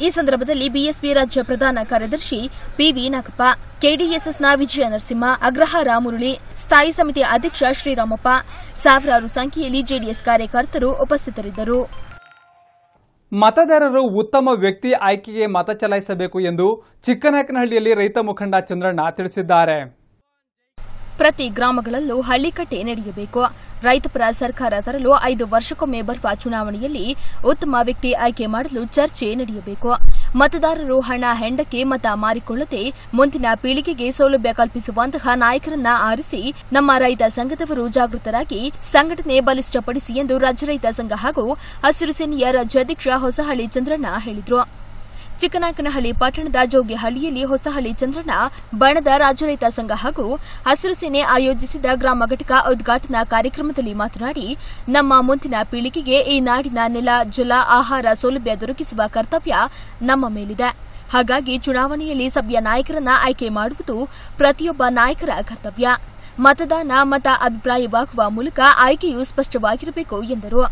ಈ ಸಂದರ್ಭದಲ್ಲಿ ಬಿಎಸ್ಪಿ ರಾಜ್ಯ ಪ್ರಧಾನ ಕಾರ್ಯದರ್ಶಿ ಪಿವಿ ನಾಗಪ್ಪ ಕೆಡಿಎಸ್ಎಸ್ನ ವಿಜಯ ನರಸಿಂಹ ಅಗ್ರಹಾರ ರಾಮುರುಳಿ, ಸ್ಥಾಯಿ ಸಮಿತಿ ಅಧ್ಯಕ್ಷ ಶ್ರೀರಾಮಪ್ಪ, ಸಾವಿರಾರು ಸಂಖ್ಯೆಯಲ್ಲಿ ಜೆಡಿಎಸ್ ಕಾರ್ಯಕರ್ತರು ಉಪಸ್ಥಿತರಿದ್ದರು. ಮತದಾರರು ಉತ್ತಮ ವ್ಯಕ್ತಿ ಆಯ್ಕೆಗೆ ಮತ ಚಲಾಯಿಸಬೇಕು ಎಂದು ಚಿಕ್ಕನಾಯಕನಹಳ್ಳಿಯಲ್ಲಿ ರೈತ ಮುಖಂಡ ಚಂದ್ರಣ್ಣ ತಿಳಿಸಿದ್ದಾರೆ. ಪ್ರತಿ ಗ್ರಾಮಗಳಲ್ಲೂ ಹಳ್ಳಿಕಟ್ಟೆ ನಡೆಯಬೇಕು. ರೈತಪರ ಸರ್ಕಾರ ತರಲು ಐದು ವರ್ಷಕ್ಕೊಮ್ಮೆ ಬರುವ ಚುನಾವಣೆಯಲ್ಲಿ ಉತ್ತಮ ವ್ಯಕ್ತಿ ಆಯ್ಕೆ ಮಾಡಲು ಚರ್ಚೆ ನಡೆಯಬೇಕು. ಮತದಾರರು ಹಣ ಹೆಂಡಕ್ಕೆ ಮತ ಮಾರಿಕೊಳ್ಳದೆ ಮುಂದಿನ ಪೀಳಿಗೆಗೆ ಸೌಲಭ್ಯ ಕಲ್ಪಿಸುವಂತಹ ನಾಯಕರನ್ನ ಆರಿಸಿ ನಮ್ಮ ರೈತ ಸಂಘದವರು ಜಾಗೃತರಾಗಿ ಸಂಘಟನೆ ಬಲಿಷ್ಠಪಡಿಸಿ ಎಂದು ರಾಜ್ಯ ರೈತ ಸಂಘ ಹಾಗೂ ಹಸಿರು ಸೇನೆಯ ರಾಜ್ಯಾಧ್ಯಕ್ಷ ಹೊಸಹಳ್ಳಿ ಚಂದ್ರಣ್ಣ ಹೇಳಿದರು. ಚಿಕ್ಕನಾಯಕನಹಳ್ಳಿ ಪಟ್ಟಣದ ಜೋಗಿಹಳ್ಳಿಯಲ್ಲಿ ಹೊಸಹಳ್ಳಿ ಚಂದ್ರಣ್ಣ, ಬಣದ ರಾಜ್ಯ ಸಂಘ ಹಾಗೂ ಹಸಿರು ಸೇನೆ ಆಯೋಜಿಸಿದ ಗ್ರಾಮ ಘಟಕ ಉದ್ಘಾಟನಾ ಕಾರ್ಯಕ್ರಮದಲ್ಲಿ ಮಾತನಾಡಿ, ನಮ್ಮ ಮುಂದಿನ ಪೀಳಿಗೆಗೆ ಈ ನಾಡಿನ ನೆಲ, ಜಲ, ಆಹಾರ ಸೌಲಭ್ಯ ದೊರಕಿಸುವ ಕರ್ತವ್ಯ ನಮ್ಮ ಮೇಲಿದೆ. ಹಾಗಾಗಿ ಚುನಾವಣೆಯಲ್ಲಿ ಸಭೆಯ ನಾಯಕರನ್ನ ಆಯ್ಕೆ ಮಾಡುವುದು ಪ್ರತಿಯೊಬ್ಬ ನಾಯಕರ ಕರ್ತವ್ಯ. ಮತದಾನ, ಮತ ಅಭಿಪ್ರಾಯವಾಗುವ ಮೂಲಕ ಆಯ್ಕೆಯು ಸ್ಪಷ್ಟವಾಗಿರಬೇಕು ಎಂದರು.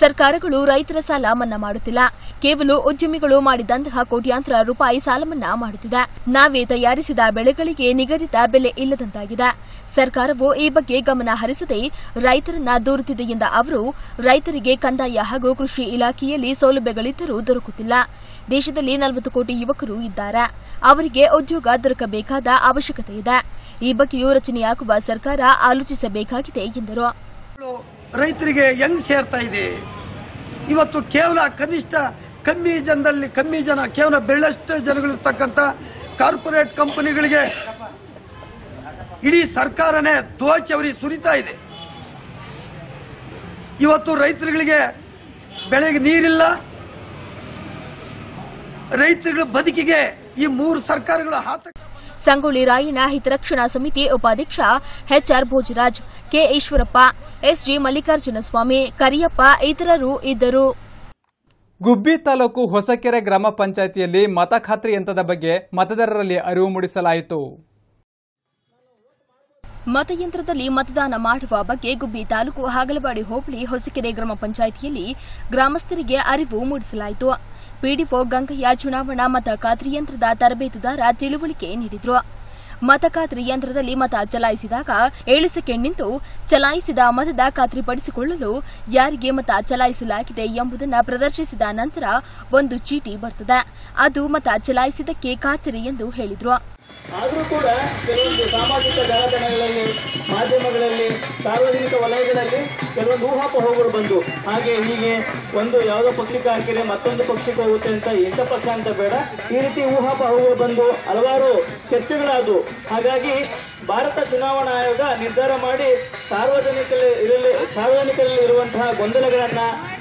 ಸರ್ಕಾರಗಳು ರೈತರ ಸಾಲ ಮನ್ನಾ ಮಾಡುತ್ತಿಲ್ಲ. ಕೇವಲ ಉದ್ಯಮಿಗಳು ಮಾಡಿದಂತಹ ಕೋಟ್ಯಾಂತರ ರೂಪಾಯಿ ಸಾಲ ಮನ್ನಾ ಮಾಡುತ್ತಿದೆ. ನಾವೇ ತಯಾರಿಸಿದ ಬೆಳೆಗಳಿಗೆ ನಿಗದಿತ ಬೆಲೆ ಇಲ್ಲದಂತಾಗಿದೆ. ಸರ್ಕಾರವು ಈ ಬಗ್ಗೆ ಗಮನ ಹರಿಸದೆ ರೈತರನ್ನ ದೂರುತ್ತಿದೆ ಎಂದ ಅವರು ರೈತರಿಗೆ ಕಂದಾಯ ಹಾಗೂ ಕೃಷಿ ಇಲಾಖೆಯಲ್ಲಿ ಸೌಲಭ್ಯಗಳಿದ್ದರೂ ದೊರಕುತ್ತಿಲ್ಲ. ದೇಶದಲ್ಲಿ ನಲವತ್ತು ಕೋಟಿ ಯುವಕರು ಇದ್ದಾರೆ. ಅವರಿಗೆ ಉದ್ಯೋಗ ದೊರಕಬೇಕಾದ ಅವಶ್ಯಕತೆ ಇದೆ. ಈ ಬಗ್ಗೆಯೂ ರಚನೆಯಾಗುವ ಸರ್ಕಾರ ಆಲೋಚಿಸಬೇಕಾಗಿದೆ ಎಂದರು. ರೈತರಿಗೆ ಹೆಂಗ್ ಸೇರ್ತಾ ಇದೆ? ಇವತ್ತು ಕೇವಲ ಕನಿಷ್ಠ ಕಮ್ಮಿ ಜನದಲ್ಲಿ, ಕಮ್ಮಿ ಜನ, ಕೇವಲ ಬೆಳ್ಳಷ್ಟು ಜನಗಳಿರ್ತಕ್ಕಂಥ ಕಾರ್ಪೊರೇಟ್ ಕಂಪನಿಗಳಿಗೆ ಇಡೀ ಸರ್ಕಾರನೇ ದೋಚಿ ಅವರಿಗೆ ಸುರಿತಾ ಇದೆ. ಇವತ್ತು ರೈತರುಗಳಿಗೆ ಬೆಳೆಗೆ ನೀರಿಲ್ಲ. ರೈತರುಗಳ ಬದುಕಿಗೆ ಈ ಮೂರು ಸರ್ಕಾರಗಳು ಹಾತ ಸಂಗೊಳ್ಳಿ ರಾಯಣ್ಣ ಹಿತರಕ್ಷಣಾ ಸಮಿತಿ ಉಪಾಧ್ಯಕ್ಷ HR Bhojraj, K Eshwarappa, SG Mallikarjuna Swamy, Kariyappa ಇತರರು ಇದ್ದರು. ಗುಬ್ಬಿ ತಾಲೂಕು ಹೊಸಕೆರೆ ಗ್ರಾಮ ಪಂಚಾಯಿತಿಯಲ್ಲಿ ಮತ ಖಾತ್ರಿ ಯಂತ್ರದ ಬಗ್ಗೆ ಮತದಾರರಲ್ಲಿ ಅರಿವು ಮೂಡಿಸಲಾಯಿತು. ಮತಯಂತ್ರದಲ್ಲಿ ಮತದಾನ ಮಾಡುವ ಬಗ್ಗೆ ಗುಬ್ಬಿ ತಾಲೂಕು ಹಾಗಲವಾಡಿ ಹೋಬಳಿ ಹೊಸಕೆರೆ ಗ್ರಾಮ ಪಂಚಾಯಿತಿಯಲ್ಲಿ ಗ್ರಾಮಸ್ಥರಿಗೆ ಅರಿವು ಮೂಡಿಸಲಾಯಿತು. ಪಿಡಿಒ ಗಂಗಯ್ಯ ಚುನಾವಣಾ ಮತ ಖಾತ್ರಿ ಯಂತ್ರದ ತರಬೇತುದಾರ ತಿಳುವಳಿಕೆ ನೀಡಿದರು. ಮತ ಖಾತ್ರಿ ಯಂತ್ರದಲ್ಲಿ ಮತ ಚಲಾಯಿಸಿದಾಗ ಏಳು ಸೆಕೆಂಡ್ ನಿಂತು ಚಲಾಯಿಸಿದ ಮತದ ಖಾತ್ರಿಪಡಿಸಿಕೊಳ್ಳಲು ಯಾರಿಗೆ ಮತ ಚಲಾಯಿಸಲಾಗಿದೆ ಎಂಬುದನ್ನು ಪ್ರದರ್ಶಿಸಿದ ನಂತರ ಒಂದು ಚೀಟಿ ಬರುತ್ತದೆ ಅದು ಮತ ಚಲಾಯಿಸಿದಕ್ಕೆ ಖಾತ್ರಿ ಎಂದು ಹೇಳಿದ್ರು. ಆದರೂ ಕೂಡ ಕೆಲವೊಂದು ಸಾಮಾಜಿಕ ಜಾಲತಾಣಗಳಲ್ಲಿ, ಮಾಧ್ಯಮಗಳಲ್ಲಿ, ಸಾರ್ವಜನಿಕ ವಲಯಗಳಲ್ಲಿ ಕೆಲವೊಂದು ಊಹಾಪೋಹಗಳು ಬಂದು, ಹಾಗೆ ಹೀಗೆ ಒಂದು ಯಾವುದೋ ಪಕ್ಷಕ್ಕೆ ಹಾಕಿದ್ರೆ ಮತ್ತೊಂದು ಪಕ್ಷಕ್ಕೆ ಹೋಗುತ್ತೆ ಅಂತ ಎಂಥ ಪಕ್ಷ ಅಂತ ಬೇಡ. ಈ ರೀತಿ ಊಹಾಪೋಹಗಳು ಬಂದು ಹಲವಾರು ಚರ್ಚೆಗಳಾದವು. ಹಾಗಾಗಿ ಭಾರತ ಚುನಾವಣಾ ಆಯೋಗ ನಿರ್ಧಾರ ಮಾಡಿ ಸಾರ್ವಜನಿಕರಲ್ಲಿ ಸಾರ್ವಜನಿಕರಲ್ಲಿ ಇರುವಂತಹ ಗೊಂದಲಗಳನ್ನ,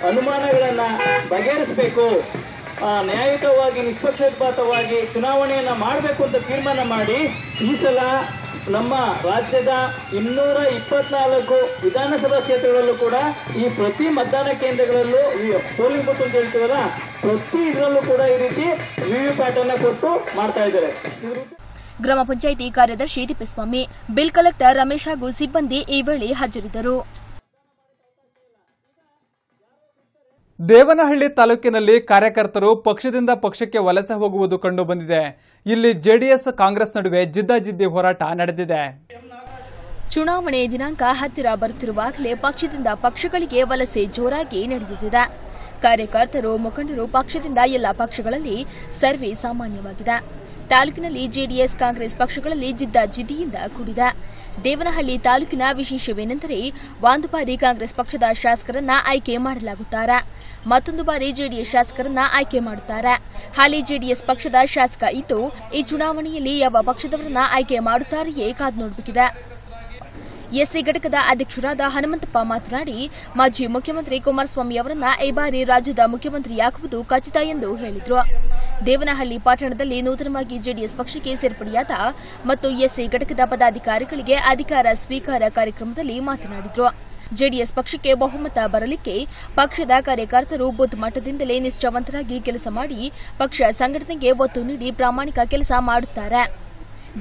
ಅನುಮಾನಗಳನ್ನ ಬಗೆಹರಿಸಬೇಕು. ನ್ಯಾಯಯುತವಾಗಿ, ನಿಷ್ಪಕ್ಷಪಾತವಾಗಿ ಚುನಾವಣೆಯನ್ನು ಮಾಡಬೇಕು ಅಂತ ತೀರ್ಮಾನ ಮಾಡಿ, ಈ ಸಲ ನಮ್ಮ ರಾಜ್ಯದ ಇನ್ನೂರ ಇಪ್ಪತ್ನಾಲ್ಕು ವಿಧಾನಸಭಾ ಕ್ಷೇತ್ರಗಳಲ್ಲೂ ಕೂಡ ಈ ಪ್ರತಿ ಮತದಾನ ಕೇಂದ್ರಗಳಲ್ಲೂ ಈ ಪೋಲಿಂಗ್ ಬೂತ್ ಅಂತ ಹೇಳ್ತೀವಲ್ಲ, ಪ್ರತಿ ಇದರಲ್ಲೂ ಕೂಡ ಈ ರೀತಿ ವಿವಿಪ್ಯಾಟ್ ಅನ್ನ ಕೊಟ್ಟು ಮಾಡ್ತಾ ಇದ್ದಾರೆ. ಗ್ರಾಮ ಪಂಚಾಯಿತಿ ಕಾರ್ಯದರ್ಶಿ ತಿಪ್ಪಸ್ವಾಮಿ, ಬಿಲ್ ಕಲೆಕ್ಟರ್ ರಮೇಶ್ ಹಾಗೂ ಸಿಬ್ಬಂದಿ ಈ ವೇಳೆ ಹಾಜರಿದ್ದರು. ದೇವನಹಳ್ಳಿ ತಾಲೂಕಿನಲ್ಲಿ ಕಾರ್ಯಕರ್ತರು ಪಕ್ಷದಿಂದ ಪಕ್ಷಕ್ಕೆ ವಲಸೆ ಹೋಗುವುದು ಕಂಡುಬಂದಿದೆ ಇಲ್ಲಿ ಜೆಡಿಎಸ್ ಕಾಂಗ್ರೆಸ್ ನಡುವೆ ಜಿದ್ದಾಜಿದ್ದಿ ಹೋರಾಟ ನಡೆದಿದೆ. ಚುನಾವಣೆ ದಿನಾಂಕ ಹತ್ತಿರ ಬರುತ್ತಿರುವಾಗಲೇ ಪಕ್ಷದಿಂದ ಪಕ್ಷಗಳಿಗೆ ವಲಸೆ ಜೋರಾಗಿ ನಡೆಯುತ್ತಿದೆ. ಕಾರ್ಯಕರ್ತರು, ಮುಖಂಡರು ಪಕ್ಷದಿಂದ ಎಲ್ಲ ಪಕ್ಷಗಳಲ್ಲಿ ಸರ್ವೇ ಸಾಮಾನ್ಯವಾಗಿದೆ. ತಾಲೂಕಿನಲ್ಲಿ ಜೆಡಿಎಸ್ ಕಾಂಗ್ರೆಸ್ ಪಕ್ಷಗಳಲ್ಲಿ ಜಿದ್ದಾಜಿದ್ದಿಯಿಂದ ಕೂಡಿದೆ. ದೇವನಹಳ್ಳಿ ತಾಲೂಕಿನ ವಿಶೇಷವೇನೆಂದರೆ, ಒಂದು ಬಾರಿ ಕಾಂಗ್ರೆಸ್ ಪಕ್ಷದ ಶಾಸಕರನ್ನ ಆಯ್ಕೆ ಮಾಡಲಾಗುತ್ತಾರೆ. ಮತ್ತೊಂದು ಬಾರಿ ಜೆಡಿಎಸ್ ಶಾಸಕರನ್ನ ಆಯ್ಕೆ ಮಾಡುತ್ತಾರೆ. ಹಾಲಿ ಜೆಡಿಎಸ್ ಪಕ್ಷದ ಶಾಸಕ ಇದ್ದು, ಈ ಚುನಾವಣೆಯಲ್ಲಿ ಯಾವ ಪಕ್ಷದವರನ್ನ ಆಯ್ಕೆ ಮಾಡುತ್ತಾರೆಯೇ ಕಾದು ನೋಡಬೇಕಿದೆ. ಎಸ್ಸಿ ಘಟಕದ ಅಧ್ಯಕ್ಷರಾದ ಹನುಮಂತಪ್ಪ ಮಾತನಾಡಿ, ಮಾಜಿ ಮುಖ್ಯಮಂತ್ರಿ ಕುಮಾರಸ್ವಾಮಿ ಅವರನ್ನ ಈ ಬಾರಿ ರಾಜ್ಯದ ಮುಖ್ಯಮಂತ್ರಿಯಾಗುವುದು ಖಚಿತ ಎಂದು ಹೇಳಿದರು. ದೇವನಹಳ್ಳಿ ಪಟ್ಟಣದಲ್ಲಿ ನೂತನವಾಗಿ ಜೆಡಿಎಸ್ ಪಕ್ಷಕ್ಕೆ ಸೇರ್ಪಡೆಯಾದ ಮತ್ತು ಎಸ್ಸಿ ಘಟಕದ ಪದಾಧಿಕಾರಿಗಳಿಗೆ ಅಧಿಕಾರ ಸ್ವೀಕಾರ ಕಾರ್ಯಕ್ರಮದಲ್ಲಿ ಮಾತನಾಡಿದರು. ಜೆಡಿಎಸ್ ಪಕ್ಷಕ್ಕೆ ಬಹುಮತ ಬರಲಿಕ್ಕೆ ಪಕ್ಷದ ಕಾರ್ಯಕರ್ತರು ಬೂತ್ ಮಟ್ಟದಿಂದಲೇ ನಿಷ್ಠಾವಂತರಾಗಿ ಕೆಲಸ ಮಾಡಿ ಪಕ್ಷ ಸಂಘಟನೆಗೆ ಒತ್ತು ನೀಡಿ ಪ್ರಾಮಾಣಿಕ ಕೆಲಸ ಮಾಡುತ್ತಾರೆ.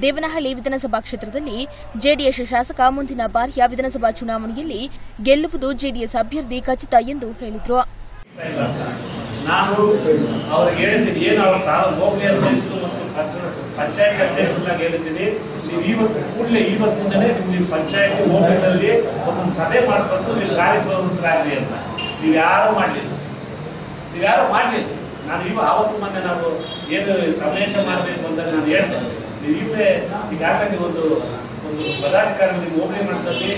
ದೇವನಹಳ್ಳಿ ವಿಧಾನಸಭಾ ಕ್ಷೇತ್ರದಲ್ಲಿ ಜೆಡಿಎಸ್ ಶಾಸಕ ಮುಂದಿನ ಬಾರಿಯ ವಿಧಾನಸಭಾ ಚುನಾವಣೆಯಲ್ಲಿ ಗೆಲ್ಲುವುದು ಜೆಡಿಎಸ್ ಅಭ್ಯರ್ಥಿ ಖಚಿತ ಎಂದು ಹೇಳಿದರು. ನಾನು ಅವ್ರಿಗೆ ಹೇಳಿದ್ದೀನಿ ಏನು ಅವ್ರ ಹೋಗಲಿ ಅಧ್ಯಕ್ಷರು ಮತ್ತು ಪಂಚ- ಪಂಚಾಯತ್ ಅಧ್ಯಕ್ಷರನ್ನಾಗಿ ಹೇಳಿದ್ದೀನಿ. ನೀವು ಇವತ್ತು ಕೂಡಲೇ ಇವತ್ತಿಂದಲೇ ನೀವು ಪಂಚಾಯತ್ ಹೋಟೆಲ್ನಲ್ಲಿ ಒಂದೊಂದು ಸಭೆ ಮಾಡ್ಕೊಂಡು ನೀವು ಕಾರ್ಯಪ್ರವೃತ್ತರಾಗಲಿ ಅಂತ. ನೀವು ಯಾರು ಮಾಡಲಿಲ್ಲ. ನೀವು ಯಾರು ಮಾಡಲಿಲ್ಲ. ನಾನು ಇವ ಆವತ್ತು ಮೊನ್ನೆ ನಾವು ಏನು ಸಮಾವೇಶ ಮಾಡಬೇಕು ಅಂತ ನಾನು ಹೇಳ್ದೆ. ನೀವು ಇವೇ ಈಗಾಗಲೇ ಒಂದು ಒಂದು ಪದಾಧಿಕಾರಿ ನೀವು ಹೋಬಳಿ ಮಟ್ಟದಲ್ಲಿ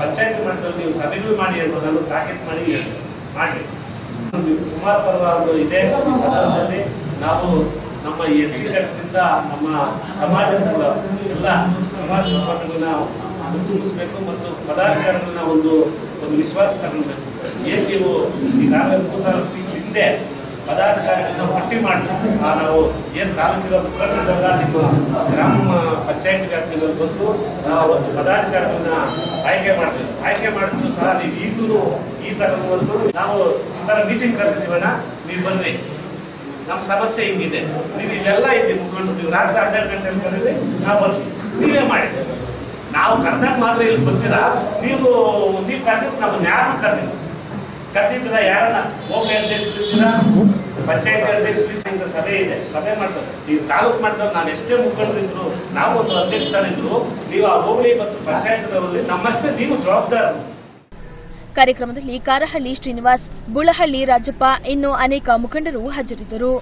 ಪಂಚಾಯತ್ ಮಟ್ಟದಲ್ಲಿ ನೀವು ಸಭೆಗಳು ಮಾಡಿ ಅಂತ ನಾನು ತಾಕೀತು ಮಾಡಿ ಹೇಳಿದೆ ಮಾಡಿ ಕುಮಾರ್ ಪರ್ವ ಒಂದು ಇದೆ ಸಂದರ್ಭದಲ್ಲಿ ನಾವು ನಮ್ಮ ಎಸ್ ಸಿ ಘಟಕದಿಂದ ನಮ್ಮ ಸಮಾಜದ ಎಲ್ಲ ಸಮಾಜ ಗುರುತಿಸಬೇಕು ಮತ್ತು ಪದಾಧಿಕಾರಿಗಳನ್ನ ಒಂದು ಒಂದು ವಿಶ್ವಾಸ ತಗೊಳ್ಬೇಕು ಏನ್ ನೀವು ಈಗಾಗಲೇ ತಿಂಗಳ ಹಿಂದೆ ಪದಾಧಿಕಾರಿಗಳನ್ನ ಪಟ್ಟಿ ಮಾಡ್ತೀವಿ ಆ ನಾವು ಏನ್ ತಾಲೂಕಿನ ಮುಖಂಡರೆಲ್ಲ ನಿಮ್ಮ ಗ್ರಾಮ ಪಂಚಾಯತ್ ವ್ಯಾಪ್ತಿಗಳಲ್ಲಿ ಬಂದು ನಾವು ಒಂದು ಪದಾಧಿಕಾರಿಗಳನ್ನ ಆಯ್ಕೆ ಮಾಡ್ತೀವಿ ಆಯ್ಕೆ ಮಾಡಿದ್ರು ಸಹ ನೀವು ಈಗಲೂ ಈ ತರ ನಾವು ಈ ತರ ಮೀಟಿಂಗ್ ಕರೆದಿದ್ದೀವಣ್ಣ, ನೀವು ಬಂದ್ರಿ ನಮ್ಮ ಸಮಸ್ಯೆ ಹಿಂಗಿದೆ. ನೀವು ಇಲ್ಲೆಲ್ಲ ಇದ್ದೀವಿ ಮುಖಂಡರು ನೀವು ರಾತ್ರಿ ಹನ್ನೆರಡು ಗಂಟೆ ಕರೀರಿ ನಾವು ನೀವೇ ಮಾಡಿ. ನಾವು ಕರ್ನಾಟಕ ಮಾತ್ರ ಇಲ್ಲಿ ಬರ್ತೀರಾ? ನೀವು ನೀವು ಕರೆದಿದ್ದು ನಮ್ಮನ್ನ ಯಾರನ್ನ ಕರೆದಿದ್ದು ಕರೆದಿದ್ದೀರ ಯಾರನ್ನ? ಹೋಗ್ಲಿ ಅಧ್ಯಕ್ಷರಿದ್ದೀರಾ ಪಂಚಾಯತ್ ಅಧ್ಯಕ್ಷರಿದ್ದ ಇಂಥ ಸಭೆ ಇದೆ. ಸಭೆ ಮಾಡ್ತಾರೆ. ನೀವು ತಾಲೂಕು ಮಟ್ಟದಲ್ಲಿ ನಾವು ಎಷ್ಟೇ ಮುಖಂಡರಿದ್ರು ನಾವು ಒಂದು ಅಧ್ಯಕ್ಷರಿದ್ರು ನೀವು ಆ ಹೋಬಳಿ ಮತ್ತು ಪಂಚಾಯತ್ ನಮ್ಮಷ್ಟೇ ನೀವು ಜವಾಬ್ದಾರರು. ಕಾರ್ಯಕ್ರಮದಲ್ಲಿ ಕಾರಹಳ್ಳಿ ಶ್ರೀನಿವಾಸ್ ಗುಳಹಳ್ಳಿ ರಾಜಪ್ಪ ಇನ್ನು ಅನೇಕ ಮುಖಂಡರು ಹಾಜರಿದ್ದರು.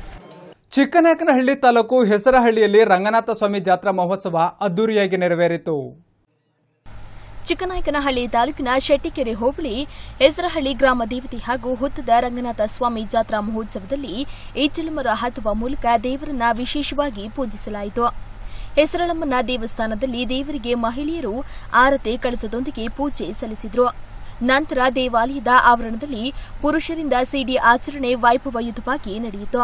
ಚಿಕ್ಕನಾಯಕನಹಳ್ಳಿ ತಾಲೂಕು ಹೆಸರಹಳ್ಳಿಯಲ್ಲಿ ರಂಗನಾಥ ಸ್ವಾಮಿ ಜಾತ್ರಾ ಮಹೋತ್ಸವ ಅದ್ದೂರಿಯಾಗಿ ನೆರವೇರಿತು. ಚಿಕ್ಕನಾಯಕನಹಳ್ಳಿ ತಾಲೂಕಿನ ಶೆಟ್ಟಿಕೆರೆ ಹೋಬಳಿ ಹೆಸರಹಳ್ಳಿ ಗ್ರಾಮ ದೇವತೆ ಹಾಗೂ ಹುತ್ತದ ರಂಗನಾಥ ಸ್ವಾಮಿ ಜಾತ್ರಾ ಮಹೋತ್ಸವದಲ್ಲಿ ಈಚಲುಮರ ಹತ್ತುವ ಮೂಲಕ ದೇವರನ್ನ ವಿಶೇಷವಾಗಿ ಪೂಜಿಸಲಾಯಿತು. ಹೆಸರಳಮ್ಮನ ದೇವಸ್ಥಾನದಲ್ಲಿ ದೇವರಿಗೆ ಮಹಿಳೆಯರು ಆರತಿ ಕಳಸದೊಂದಿಗೆ ಪೂಜೆ ಸಲ್ಲಿಸಿದರು. ನಂತರ ದೇವಾಲಯದ ಆವರಣದಲ್ಲಿ ಪುರುಷರಿಂದ ಸಿಡಿ ಆಚರಣೆ ವೈಭವಯುತವಾಗಿ ನಡೆಯಿತು.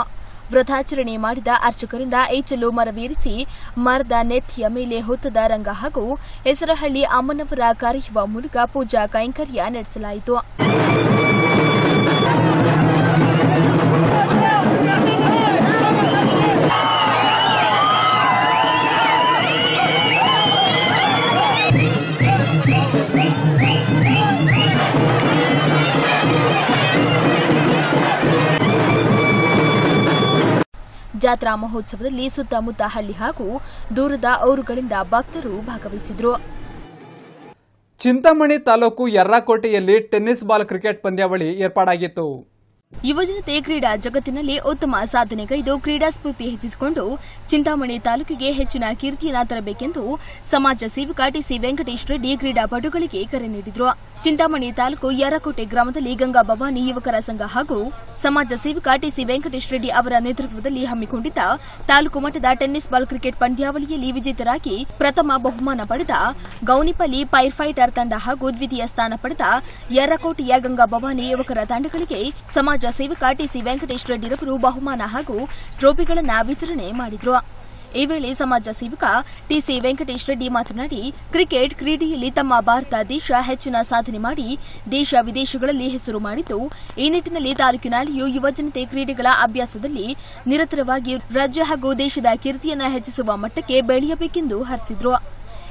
ವ್ರತಾಚರಣೆ ಮಾಡಿದ ಅರ್ಚಕರಿಂದ ಏಚಲು ಮರವೇರಿಸಿ ಮರದ ನೆತ್ತಿಯ ಮೇಲೆ ಹೊತ್ತದ ರಂಗ ಹಾಗೂ ಹೆಸರಹಳ್ಳಿ ಅಮ್ಮನವರ ಕರೆಯುವ ಮೂಲಕ ಪೂಜಾ ಕೈಂಕರ್ಯ ನಡೆಸಲಾಯಿತು. ಜಾತ್ರಾ ಮಹೋತ್ಸವದಲ್ಲಿ ಸುತ್ತಮುತ್ತ ಹಳ್ಳಿ ಹಾಗೂ ದೂರದ ಊರುಗಳಿಂದ ಭಕ್ತರು ಭಾಗವಹಿಸಿದರು. ಚಿಂತಾಮಣಿ ತಾಲೂಕು ಯರ್ರಾಕೋಟೆಯಲ್ಲಿ ಟೆನ್ನಿಸ್ ಬಾಲ್ ಕ್ರಿಕೆಟ್ ಪಂದ್ಯಾವಳಿ ಏರ್ಪಾಡಾಗಿತ್ತು. ಯುವಜನತೆ ಕ್ರೀಡಾ ಜಗತ್ತಿನಲ್ಲಿ ಉತ್ತಮ ಸಾಧನೆಗೈದು ಕ್ರೀಡಾ ಸ್ಫೂರ್ತಿ ಹೆಚ್ಚಿಸಿಕೊಂಡು ಚಿಂತಾಮಣಿ ತಾಲೂಕಿಗೆ ಹೆಚ್ಚಿನ ಕೀರ್ತಿಯನ್ನ ತರಬೇಕೆಂದು ಸಮಾಜ ಸೇವಕ ಟಿಸಿ ವೆಂಕಟೇಶ್ ರೆಡ್ಡಿ ಕ್ರೀಡಾಪಟುಗಳಿಗೆ ಕರೆ ನೀಡಿದರು. ಚಿಂತಾಮಣಿ ತಾಲೂಕು ಯರಕೋಟೆ ಗ್ರಾಮದಲ್ಲಿ ಗಂಗಾ ಭವಾನಿ ಯುವಕರ ಸಂಘ ಹಾಗೂ ಸಮಾಜ ಸೇವಕ ಟಿಸಿ ವೆಂಕಟೇಶ್ ರೆಡ್ಡಿ ಅವರ ನೇತೃತ್ವದಲ್ಲಿ ಹಮ್ಮಿಕೊಂಡಿದ್ದ ತಾಲೂಕು ಮಟ್ಟದ ಟೆನ್ನಿಸ್ ಬಾಲ್ ಕ್ರಿಕೆಟ್ ಪಂದ್ಯಾವಳಿಯಲ್ಲಿ ವಿಜೇತರಾಗಿ ಪ್ರಥಮ ಬಹುಮಾನ ಪಡೆದ ಗೌನಿಪಲ್ಲಿ ಪೈರ್ ಫೈಟರ್ ತಂಡ ಹಾಗೂ ದ್ವಿತೀಯ ಸ್ಥಾನ ಪಡೆದ ಯರಕೋಟೆಯ ಗಂಗಾ ಭವಾನಿ ಯುವಕರ ತಂಡಗಳಿಗೆ ಸಮಾಜ ಸೇವಕ ಟಿಸಿ ವೆಂಕಟೇಶ್ ರೆಡ್ಡಿರವರು ಬಹುಮಾನ ಹಾಗೂ ಟ್ರೋಫಿಗಳನ್ನು ವಿತರಣೆ ಮಾಡಿದರು. ಈ ವೇಳೆ ಸಮಾಜ ಸೇವಕ ಟಿಸಿ ವೆಂಕಟೇಶ್ ರೆಡ್ಡಿ ಮಾತನಾಡಿ, ಕ್ರಿಕೆಟ್ ಕ್ರೀಡೆಯಲ್ಲಿ ತಮ್ಮ ಭಾರತ ದೇಶ ಹೆಚ್ಚಿನ ಸಾಧನೆ ಮಾಡಿ, ದೇಶ ವಿದೇಶಗಳಲ್ಲಿ ಹೆಸರು ಮಾಡಿದ್ದು, ಈ ನಿಟ್ಟಿನಲ್ಲಿ ತಾಲೂಕಿನಲ್ಲಿಯೂ ಯುವಜನತೆ ಕ್ರೀಡೆಗಳ ಅಭ್ಯಾಸದಲ್ಲಿ ನಿರತರವಾಗಿ ರಾಜ್ಯ ಹಾಗೂ ದೇಶದ ಕೀರ್ತಿಯನ್ನು ಹೆಚ್ಚಿಸುವ ಮಟ್ಟಕ್ಕೆ ಬೆಳೆಯಬೇಕೆಂದು ಹರಿಸಿದರು.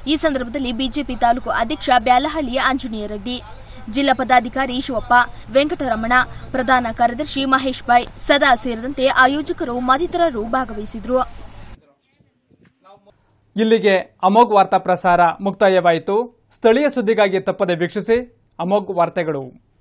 ಈ ಸಂದರ್ಭದಲ್ಲಿ ಬಿಜೆಪಿ ತಾಲೂಕು ಅಧ್ಯಕ್ಷ ಬ್ಯಾಲಹಳ್ಳಿ ಆಂಜನೇಯ ರೆಡ್ಡಿ. ಜಿಲ್ಲಾ ಪದಾಧಿಕಾರಿ ಶಿವಪ್ಪ, ವೆಂಕಟರಮಣ, ಪ್ರಧಾನ ಕಾರ್ಯದರ್ಶಿ ಮಹೇಶ್ ಬಾಯ್ ಸದಾ ಸೇರಿದಂತೆ ಆಯೋಜಕರು ಮತ್ತಿತರರು ಭಾಗವಹಿಸಿದರು. ಇಲ್ಲಿಗೆ ಅಮೋಘ್ ವಾರ್ತಾ ಪ್ರಸಾರ ಮುಕ್ತಾಯವಾಯಿತು. ಸ್ಥಳೀಯ ಸುದ್ದಿಗಾಗಿ ತಪ್ಪದೆ ವೀಕ್ಷಿಸಿ ಅಮೋಘ್ ವಾರ್ತೆಗಳು.